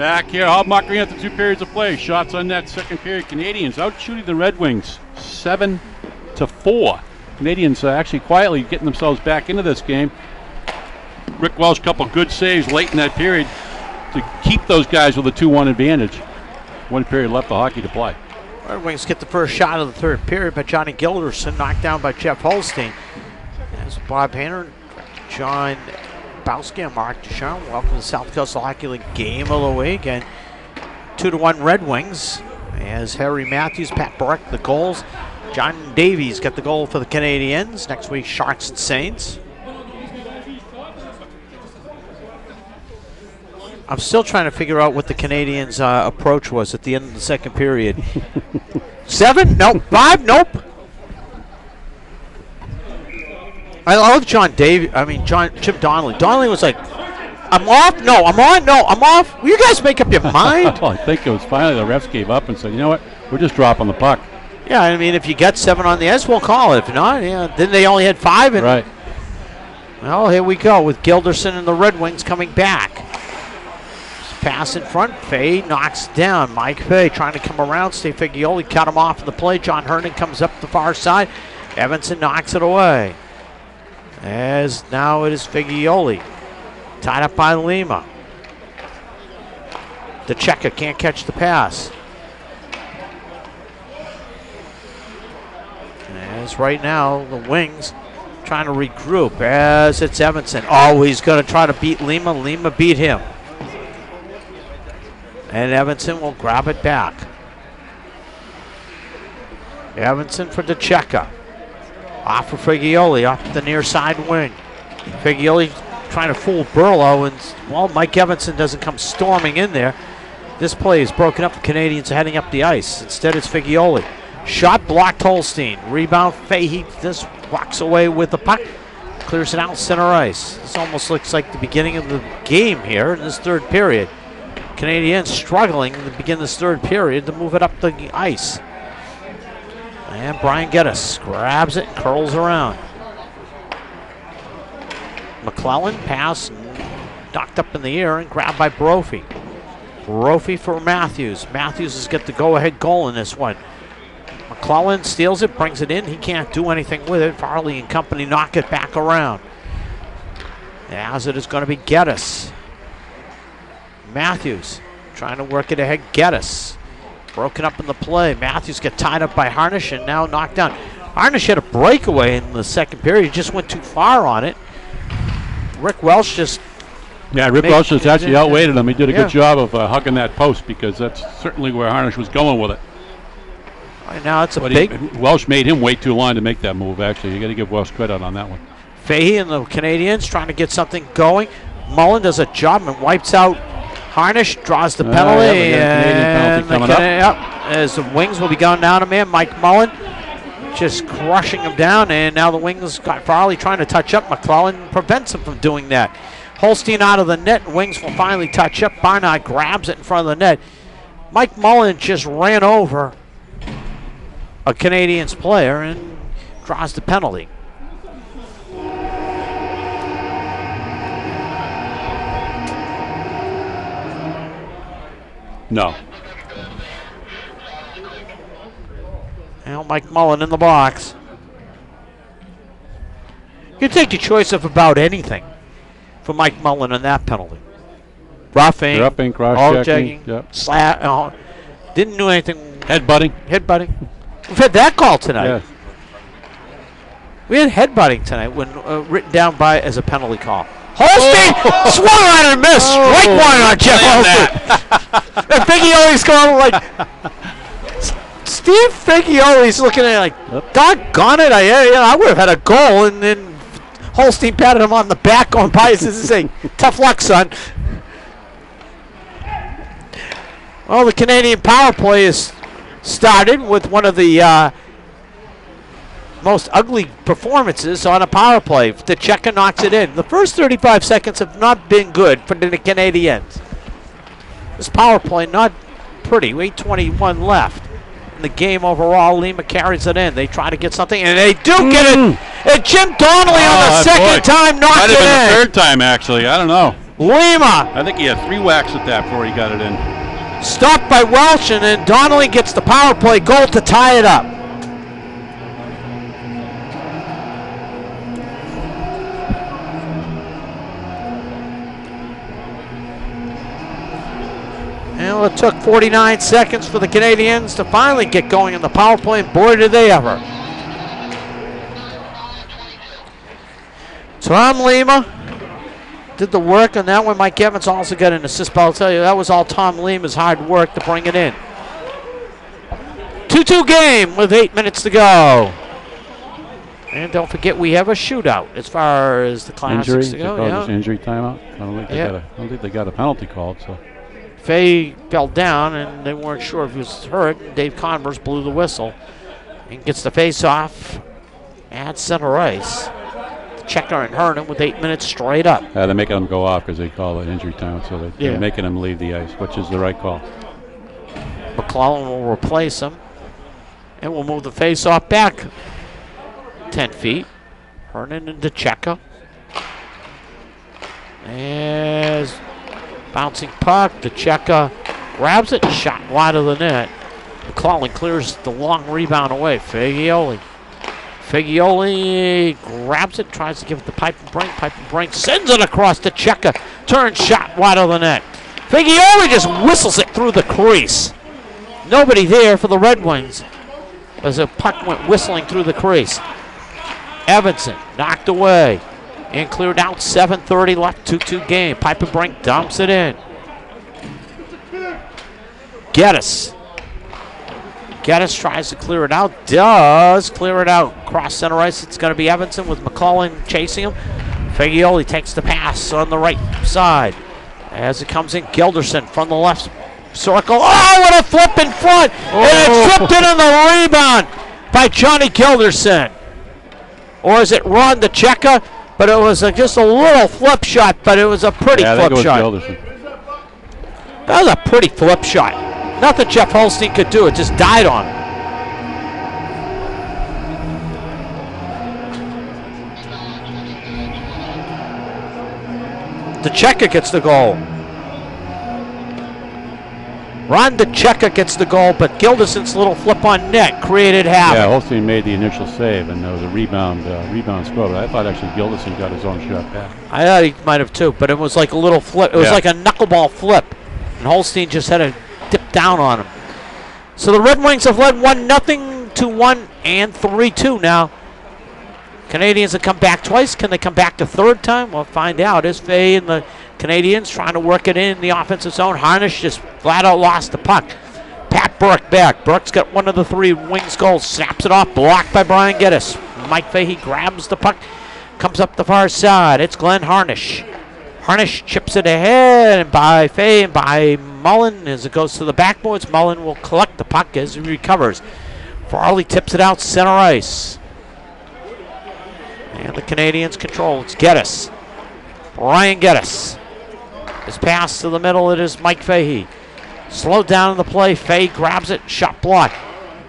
Back here, Hobomock after two periods of play. Shots on net, second period. Canadiens out shooting the Red Wings, seven to four. Canadiens uh, actually quietly getting themselves back into this game. Rick Welsh, couple good saves late in that period to keep those guys with a 2-1 advantage. One period left of hockey to play. Red Wings get the first shot of the third period by Johnny Gilderson, knocked down by Jeff Holstein. As Bob Hayner, John Bowski, and Mark Duchamp. Welcome to the South Coastal Hockey League game of the week. And two to one Red Wings. As Harry Matthews, Pat Burke, the goals. John Davies got the goal for the Canadiens. Next week, Sharks and Saints. I'm still trying to figure out what the Canadiens' uh, approach was at the end of the second period. Seven? Nope. Five? Nope. I love John Dave. I mean, John Chip Donnelly. Donnelly was like, "I'm off. No, I'm on. No, I'm off. Will you guys make up your mind?" Well, I think it was finally the refs gave up and said, you know what, we're just dropping the puck. yeah, I mean, if you get seven on the ice, we'll call it. If not, yeah, then they only had five. And Right. Well, here we go with Gilderson and the Red Wings coming back. Pass in front. Fay knocks down. Mike Fay trying to come around. Steve Figioli cut him off in the play. John Hernan comes up the far side. Evanson knocks it away. As now it is Figioli. Tied up by Lima. The checker can't catch the pass. As right now, the Wings trying to regroup as it's Evanson. Oh, he's going to try to beat Lima. Lima beat him. And Evanson will grab it back. Evanson for DeChecka. Off for Figioli, off the near side wing. Figioli trying to fool Burlow, and well, Mike Evanson doesn't come storming in there. This play is broken up. The Canadiens are heading up the ice. Instead, it's Figioli. Shot blocked Holstein. Rebound Fahey This walks away with the puck. Clears it out center ice. This almost looks like the beginning of the game here in this third period. Canadiens struggling to begin this third period to move it up the ice. And Brian Geddes grabs it curls around. McClellan pass knocked up in the air and grabbed by Brophy. Brophy for Matthews. Matthews has got the go-ahead goal in this one. McClellan steals it, brings it in. He can't do anything with it. Varley and company knock it back around. As it is going to be Geddes. Matthews trying to work it ahead. Geddes. Broken up in the play. Matthews get tied up by Harnish and now knocked down. Harnish had a breakaway in the second period. He just went too far on it. Rick Welsh just Yeah, Rick Welsh just actually outweighted him. He did a Yeah. good job of uh, hugging that post because that's certainly where Harnish was going with it. right now it's a But he, big Welsh made him wait too long to make that move. Actually, you got to give Welsh credit on that one. Fahey and the Canadiens trying to get something going. Mullen does a job and wipes out Harnish, draws the Ah, penalty, yeah, a Canadian penalty the up. Yep, as the Wings will be going down a man. Mike Mullen just crushing him down, and now the Wings got Varley trying to touch up. McClellan prevents him from doing that. Holstein out of the net, and Wings will finally touch up. Barnard grabs it in front of the net. Mike Mullen just ran over a Canadiens player and draws the penalty. No. Now Mike Mullen in the box. You take the choice of about anything for Mike Mullen on that penalty. Roughing, Roughing, all cross-checking, checking, yep. slap, uh, didn't do anything, Headbutting. headbutting. We've had that call tonight. Yeah. We had headbutting tonight when uh, written down by as a penalty call. Holstein swung on and missed. Strike one on Jeff Holstein. and Figioli's going like Steve Figioli's looking at it like, Yep. doggone it, I yeah, I would have had a goal, and then Holstein patted him on the back on by and saying, "Tough luck, son." Well, the Canadian power play is started with one of the uh, most ugly performances on a power play. The checker knocks it in. The first 35 seconds have not been good for the Canadiens. This power play not pretty. 8:21 left in the game overall. Lima carries it in. They try to get something, and they do get it. Mm-hmm. And Jim Donnelly on the Oh, second boy. time knocked Might have been the third time, actually. I don't know. Lima I think he had three whacks at that before he got it in. stopped by Welsh, and then Donnelly gets the power play goal to tie it up. Well, it took 49 seconds for the Canadiens to finally get going in the power play, and boy, did they ever. Tom Lima did the work on that one. Mike Evans also got an assist, but I'll tell you, that was all Tom Lima's hard work to bring it in. 2 2 game with eight minutes to go. And don't forget, we have a shootout as far as the classics Injury. to go. Yeah. injury timeout. I don't think they Yeah. got a. I don't think they got a penalty called. So Fay fell down, and they weren't sure if he was hurt. Dave Converse blew the whistle and gets the face off at center ice. Checker and Hernan with eight minutes straight up. uh, they're making him go off because they call it injury time, So they, Yeah. they're making him leave the ice, which is the right call. McClellan will replace him. And we'll move the face off back 10 feet. Hernan into Checker. As bouncing puck, the Checker grabs it, shot wide of the net. McClellan clears the long rebound away. Fagioli. Fagioli grabs it, tries to give it to Pipenbrink. Pipe and Brink sends it across to Checker. Turn shot wide of the net. Fagioli just whistles it through the crease. Nobody there for the Red Wings as the puck went whistling through the crease. Evanson knocked away and cleared out. 7:30 left. 2-2 game. Pipenbrink dumps it in. Geddes. Geddes tries to clear it out. Does clear it out. Cross center ice. It's going to be Evanson with McClellan chasing him. Fagioli takes the pass on the right side. As it comes in, Gilderson from the left circle. Oh, what a flip in front! And it oh. tripped in on the rebound by Johnny Gilderson. Or is it Ron the Checker? But it was a, just a little flip shot, but it was a pretty yeah, flip shot. Gilderson. That was a pretty flip shot. Nothing Jeff Holstein could do. It just died on him. DeCheka gets the goal. Ron DeCheka gets the goal, but Gilderson's little flip on net created havoc. Yeah, Holstein made the initial save, and there was a rebound uh, rebound score. But I thought actually Gilderson got his own shot back. I thought he might have too, but it was like a little flip. It was Yeah. like a knuckleball flip, and Holstein just had to dip down on him. So the Red Wings have led one nothing to one and three two now. Canadiens have come back twice. Can they come back the third time? We'll find out. Is Fay in the Canadiens trying to work it in the offensive zone? Harnish just flat out lost the puck. Pat Burke back. Burke's got one of the three Wings goals. Snaps it off. Blocked by Brian Geddes. Mike Fahey grabs the puck. Comes up the far side. It's Glenn Harnish. Harnish chips it ahead and by Fay and by Mullen as it goes to the backboards. Mullen will collect the puck as he recovers. Varley tips it out center ice. And the Canadiens control. It's Geddes. Ryan Geddes. His pass to the middle. It is Mike Fahey. Slowed down in the play. Fay grabs it. Shot block.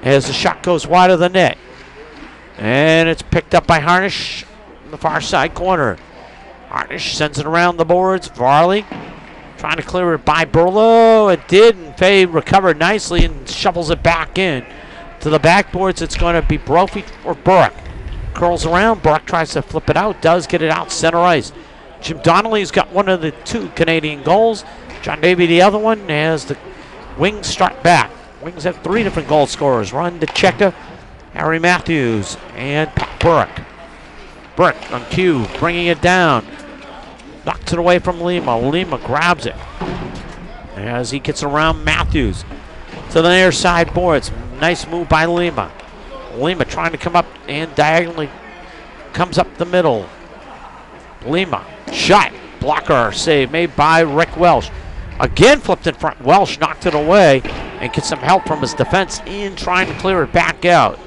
As the shot goes wide of the net. And it's picked up by Harnish in the far side corner. Harnish sends it around the boards. Varley trying to clear it by Burlow. It did, and Fay recovered nicely and shovels it back in. To the backboards, it's going to be Brophy or Burke. Curls around. Burke tries to flip it out. Does get it out center ice. Jim Donnelly's got one of the two Canadian goals. John Davy the other one as the Wings start back. Wings have three different goal scorers. Ron DeCheka, Harry Matthews, and Pat Burke. Burke on cue, bringing it down. Knocks it away from Lima. Lima grabs it as he gets around Matthews to the near side boards. Nice move by Lima. Lima trying to come up and diagonally comes up the middle. Lima shot blocker save made by Rick Welsh. Again flipped in front. Welsh knocked it away and gets some help from his defense in trying to clear it back out.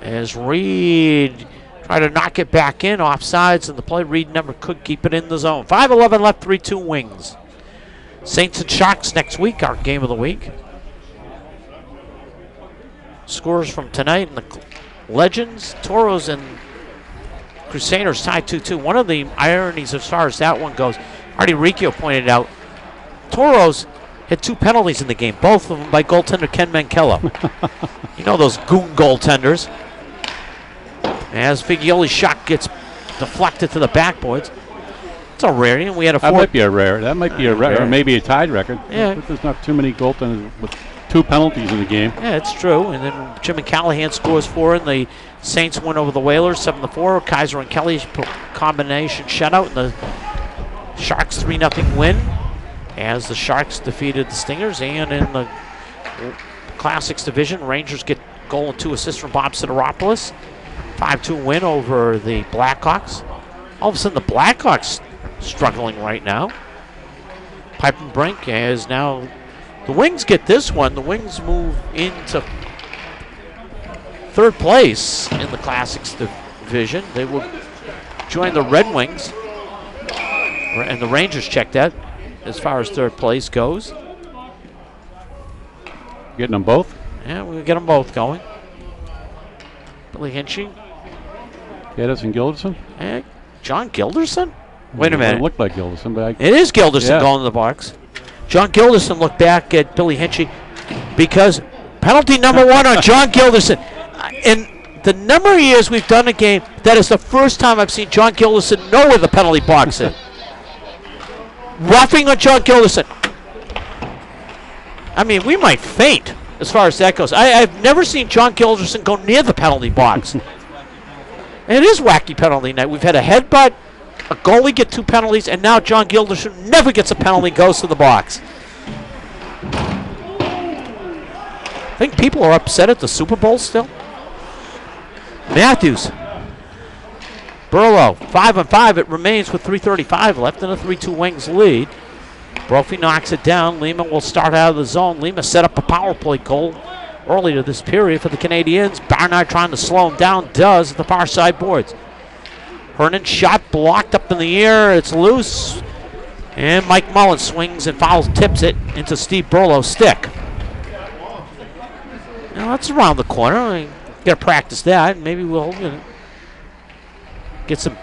As Reed tried to knock it back in off sides and the play Reed never could keep it in the zone. 5-11 left, 3-2 wings. Saints and Sharks next week, our game of the week. Scores from tonight in the Legends, Toros, and Crusaders tied 2 2. One of the ironies as far as that one goes, Artie Riccio pointed out, Toros had two penalties in the game, both of them by goaltender Ken Mankella. you know those goon goaltenders. As Figioli's shot gets deflected to the backboards. It's a rarity, and we had a That might be a rare. That might be a rare, rare. or maybe a tied record. Yeah. But There's not too many goaltenders with two penalties in the game. Yeah, it's true. And then Jimmy Callahan scores four, in the Saints win over the Whalers seven to four. Kaiser and Kelly combination shutout, and the Sharks three nothing win as the Sharks defeated the Stingers. And in the Classics division, Rangers get goal and two assists from Bob Sideropoulos. Five two win over the Blackhawks. All of a sudden, the Blackhawks struggling right now. Pipenbrink is now the Wings get this one. The Wings move into third place in the Classics division. They will join the Red Wings. And the Rangers check that as far as third place goes. Getting them both. Yeah, we'll get them both going. Billy Hinchy and Gilderson. and John Gilderson? Mm, Wait a minute. It looked like Gilderson, but I, It is Gilderson Yeah. going to the box. John Gilderson looked back at Billy Hinchy because penalty number one on John Gilderson. In the number of years we've done a game, that is the first time I've seen John Gilderson know where the penalty box is. Roughing on John Gilderson. I mean, we might faint as far as that goes. I, I've never seen John Gilderson go near the penalty box. it is wacky penalty night. We've had a headbutt, a goalie get two penalties, and now John Gilderson never gets a penalty, goes to the box. I think people are upset at the Super Bowl still. Matthews. Burlow, five on five. It remains with 3:35 left in a 3-2 Wings lead. Brophy knocks it down. Lima will start out of the zone. Lima set up a power play goal earlier this period for the Canadiens. Barnard trying to slow him down. Does at the far side boards. Hernan shot blocked up in the air. It's loose. And Mike Mullen swings and fouls, tips it into Steve Burlow's stick. Now that's around the corner. We gotta practice that. Maybe we'll get some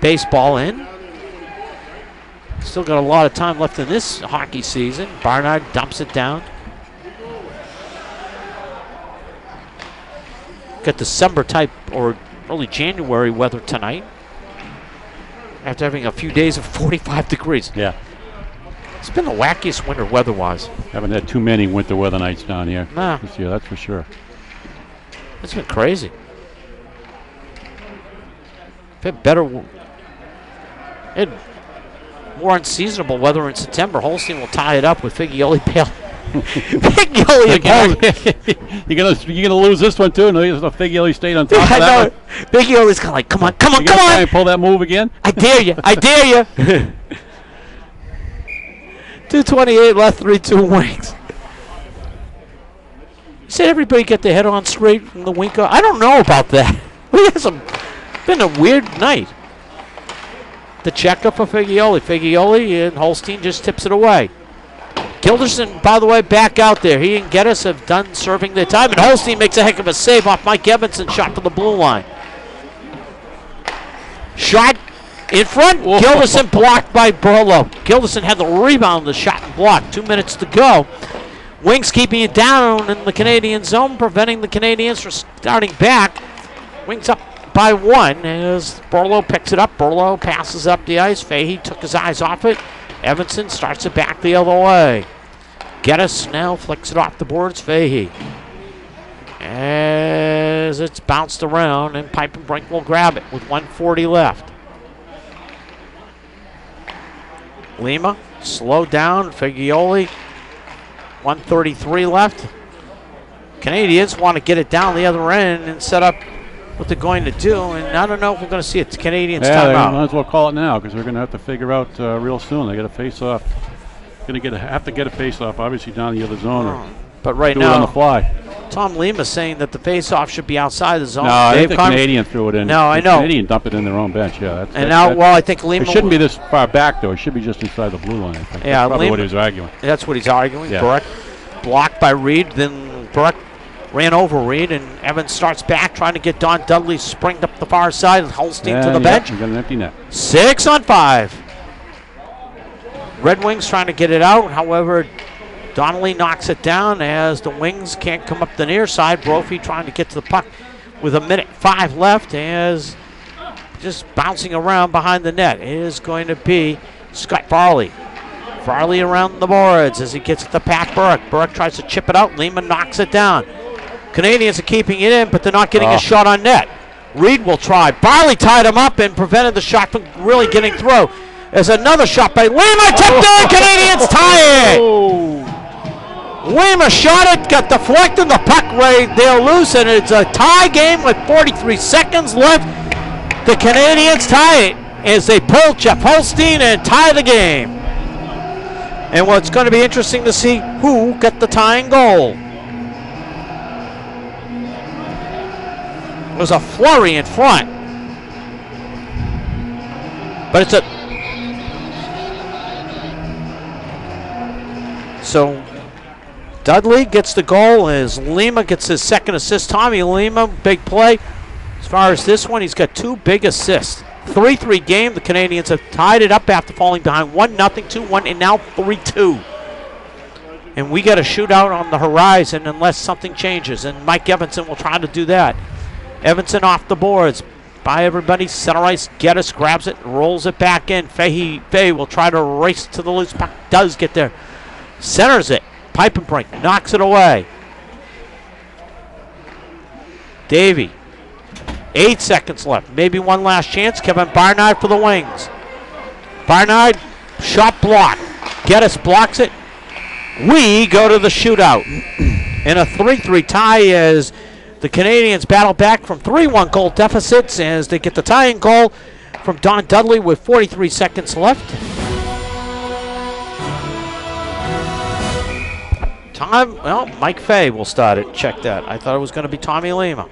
baseball in. Still got a lot of time left in this hockey season. Barnard dumps it down. Got December type or early January weather tonight. After having a few days of 45 degrees. Yeah. It's been the wackiest winter weather wise. Haven't had too many winter weather nights down here Nah. this year, that's for sure. It's been crazy. Been better. It more unseasonable weather in September. Holstein will tie it up with Figioli Pale. Figioli again. you're gonna you're gonna lose this one too. No, the Figioli stayed on top I of that know. Figioli's kind of like, come on, come on, You come on. pull that move again? I dare you. I dare you. 228 left, 3 2 wings. Said everybody get their head on straight from the wink. I don't know about that. We had some. Been a weird night. The checkup for Figioli. Figioli and Holstein just tips it away. Gilderson, by the way, back out there. He and Geddes have done serving their time, and Holstein makes a heck of a save off Mike Evanson, shot to the blue line. Shot in front. Gilderson blocked by Burlow. Gilderson had the rebound, the shot and block. Two minutes to go. Wings keeping it down in the Canadian zone, preventing the Canadiens from starting back. Wings up by one as Burlow picks it up. Burlow passes up the ice. Fahey took his eyes off it. Evanson starts it back the other way. Geddes now flicks it off the boards. Fahey. As it's bounced around, and Pipenbrink will grab it with 140 left. Lima, slow down. Figioli, 133 left. Canadiens want to get it down the other end and set up what they're going to do. And I don't know if we're going to see a Canadiens Yeah, they might as well call it now because they're going to have to figure out uh, real soon. They got to face off. Going to get a, have to get a face off, obviously down the other zone or But right it on the fly. Tom Lima saying that the face-off should be outside the zone. No, I think the Carm- Canadian threw it in. No, I The know. Canadian dumped it in their own bench. Yeah, that's, And that- now, that- well, I think Lima. it shouldn't be this far back though. It should be just inside the blue line. I think. Yeah, that's probably Lima- what he was arguing. That's what he's arguing. Yeah. Burke blocked by Reed. Then Burke ran over Reed, and Evans starts back trying to get Don Dudley springed up the far side. and Holstein to the yeah, bench. You got an empty net. Six on five. Red Wings trying to get it out. However, Donnelly knocks it down as the Wings can't come up the near side. Brophy trying to get to the puck with a minute five left as just bouncing around behind the net It is going to be Scott Varley. Varley around the boards as he gets it to Pat Burke. Burke tries to chip it out. Lehman knocks it down. Canadiens are keeping it in, but they're not getting Oh. a shot on net. Reed will try. Varley tied him up and prevented the shot from really getting through. There's another shot by Lima. Tipped in. Oh. Canadiens tie it. Oh. Lima shot it, got deflected. The puck right there loose, and it's a tie game with 43 seconds left. The Canadiens tie it as they pull Jeff Holstein and tie the game. And what's going to be interesting to see who got the tying goal. There's a flurry in front. But it's a. So Dudley gets the goal as Lima gets his second assist. Tommy Lima, big play. As far as this one, he's got two big assists. 3 3 game. The Canadiens have tied it up after falling behind 1 0, 2 1, and now 3 2. And we got a shootout on the horizon unless something changes. And Mike Evanson will try to do that. Evanson off the boards. By everybody, center ice. Geddes grabs it, rolls it back in. Fahey, Fahey will try to race to the loose puck. Does get there. Centers it. Pipenbrink. Knocks it away. Davy. Eight seconds left. Maybe one last chance. Kevin Barnard for the wings. Barnard, shot block. Geddes blocks it. We go to the shootout. In a 3 3 tie as the Canadiens battle back from 3 1 goal deficits as they get the tying goal from Don Dudley with 43 seconds left. Time, well, Mike Fay will start it. Check that. I thought it was going to be Tommy Lima. 1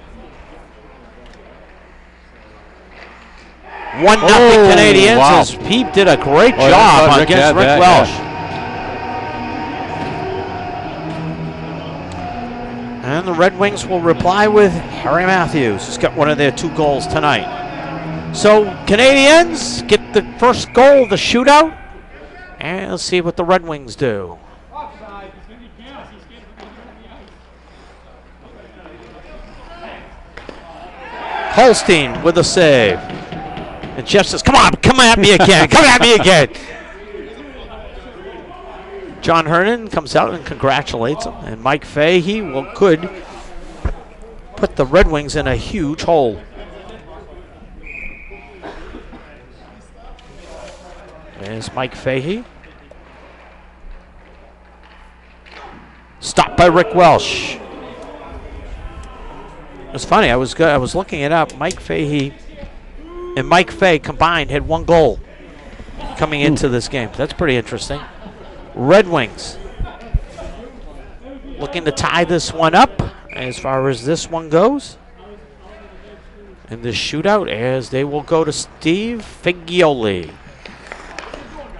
nothing Oh, Canadiens wow. as Pete did a great Oh, job thought Rick against Rick that, Welsh. yeah. And the Red Wings will reply with Harry Matthews, who's got one of their two goals tonight. So Canadiens get the first goal of the shootout. And let's see what the Red Wings do. Holstein with a save. And Jeff says, Come on, come at me again. Come at me again. John Hernan comes out and congratulates him. And Mike Fahey will could put the Red Wings in a huge hole. There's Mike Fahey. Stopped by Rick Welsh. It's funny. I was go- I was looking it up. Mike Fahey and Mike Fay combined had one goal coming into hmm. this game. That's pretty interesting. Red Wings looking to tie this one up as far as this one goes. In this shootout, as they will go to Steve Figioli.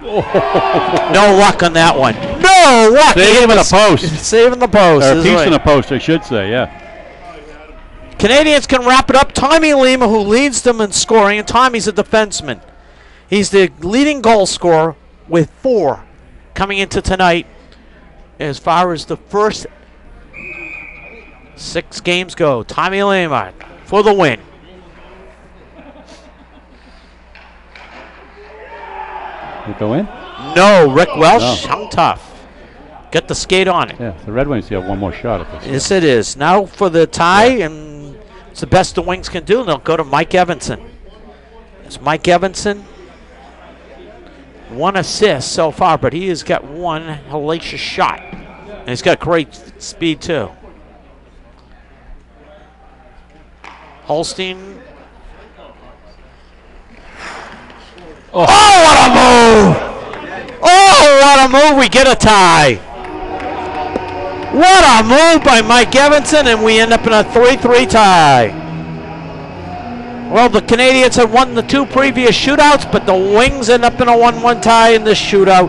no luck on that one. No luck. Saving the post. Saving the post. Or a piece in the post, I should say, yeah. Canadiens can wrap it up. Tommy Lima, who leads them in scoring, and Tommy's a defenseman. He's the leading goal scorer with four coming into tonight. As far as the first six games go, Tommy Lima for the win. You go in? No, Rick Welsh, No. hung tough. Get the skate on it. Yeah, the Red Wings have one more shot at this. Yes, it is. Now for the tie, and it's the best the Wings can do. And they'll go to Mike Evanson. It's Mike Evanson. One assist so far, but he has got one hellacious shot. And he's got great speed, too. Holstein. Oh, what a move! Oh, what a move! We get a tie. What a move by Mike Evanson, and we end up in a 3 3 tie. Well, the Canadiens had won the two previous shootouts, but the Wings end up in a 1 1 tie in this shootout.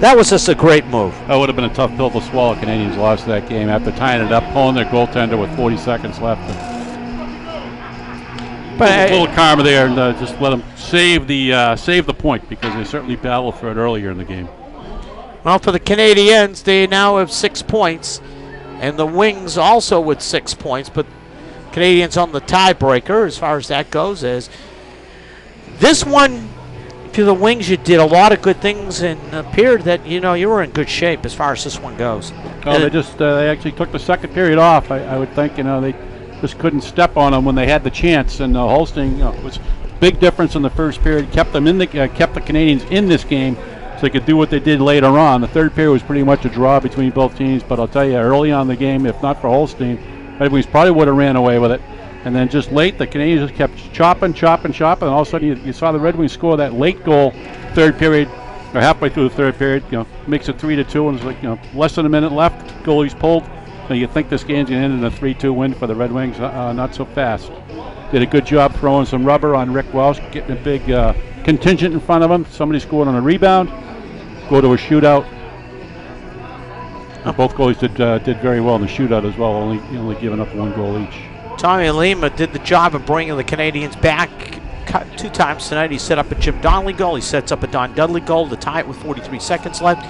That was just a great move. That would have been a tough pill to swallow. Canadiens lost that game after tying it up, pulling their goaltender with 40 seconds left. But a uh, little karma there, and uh, just let them save the uh, save the point because they certainly battled for it earlier in the game. Well, for the Canadiens, they now have six points, and the Wings also with six points, but Canadiens on the tiebreaker as far as that goes. Is this one? to the Wings, you did a lot of good things and appeared that you know you were in good shape as far as this one goes. Oh, And they just uh, they actually took the second period off. I, I would think you know they just couldn't step on them when they had the chance. And uh, Holstein you know, was big difference in the first period. Kept them in the uh, kept the Canadiens in this game so they could do what they did later on. The third period was pretty much a draw between both teams. But I'll tell you, early on the game, if not for Holstein, Red Wings probably would have ran away with it. And then just late, the Canadiens just kept chopping, chopping, chopping, and all of a sudden you, you saw the Red Wings score that late goal, third period, or halfway through the third period. You know, makes it three to two, and it's like you know less than a minute left. Goalie's pulled. Now you think this game's gonna end in a three-two win for the Red Wings? Uh, not so fast. Did a good job throwing some rubber on Rick Welsh, getting a big uh, contingent in front of him. Somebody scored on a rebound. Go to a shootout. Both goalies did uh, did very well in the shootout as well, only only giving up one goal each. Tommy Lima did the job of bringing the Canadiens back two times tonight. He set up a Jim Donnelly goal. He sets up a Don Dudley goal to tie it with 43 seconds left.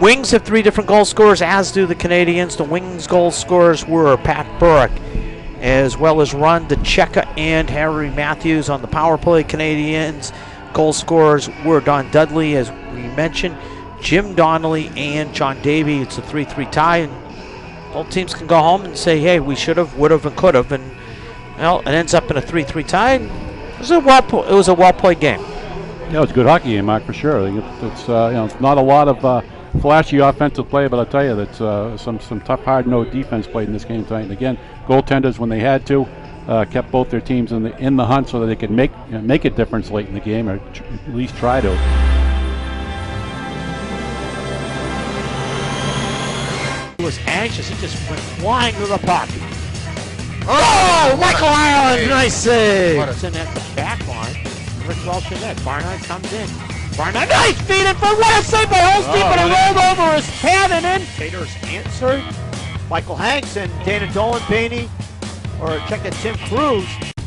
Wings have three different goal scorers, as do the Canadiens. The Wings goal scorers were Pat Burke, as well as Ron DeCecca and Harry Matthews on the power play. Canadiens goal scorers were Don Dudley, as we mentioned, Jim Donnelly, and John Davy. It's a 3 3 tie, and both teams can go home and say, hey, we should have, would have, and could have. And well, it ends up in a 3 3 tie. It was a well, pl- it was a well played game. Yeah, it was a good hockey game, Mark, for sure. I think it- it's uh, you know it's not a lot of uh, flashy offensive play, but I'll tell you that's uh, some some tough, hard nosed defense played in this game tonight. And again, goaltenders when they had to uh, kept both their teams in the in the hunt so that they could make you know, make a difference late in the game, or tr- at least try to. He was anxious. He just went flying to the puck. Oh, Michael Ireland, nice save. It's in at the back line. Rick Welsh in net. Barnard comes in. Barnard, nice feed in for what a save by Holstein, but it rolled over his head and in. Taters answered. Michael Hanks and Dana Dolan Paney, or check out Tim Cruz.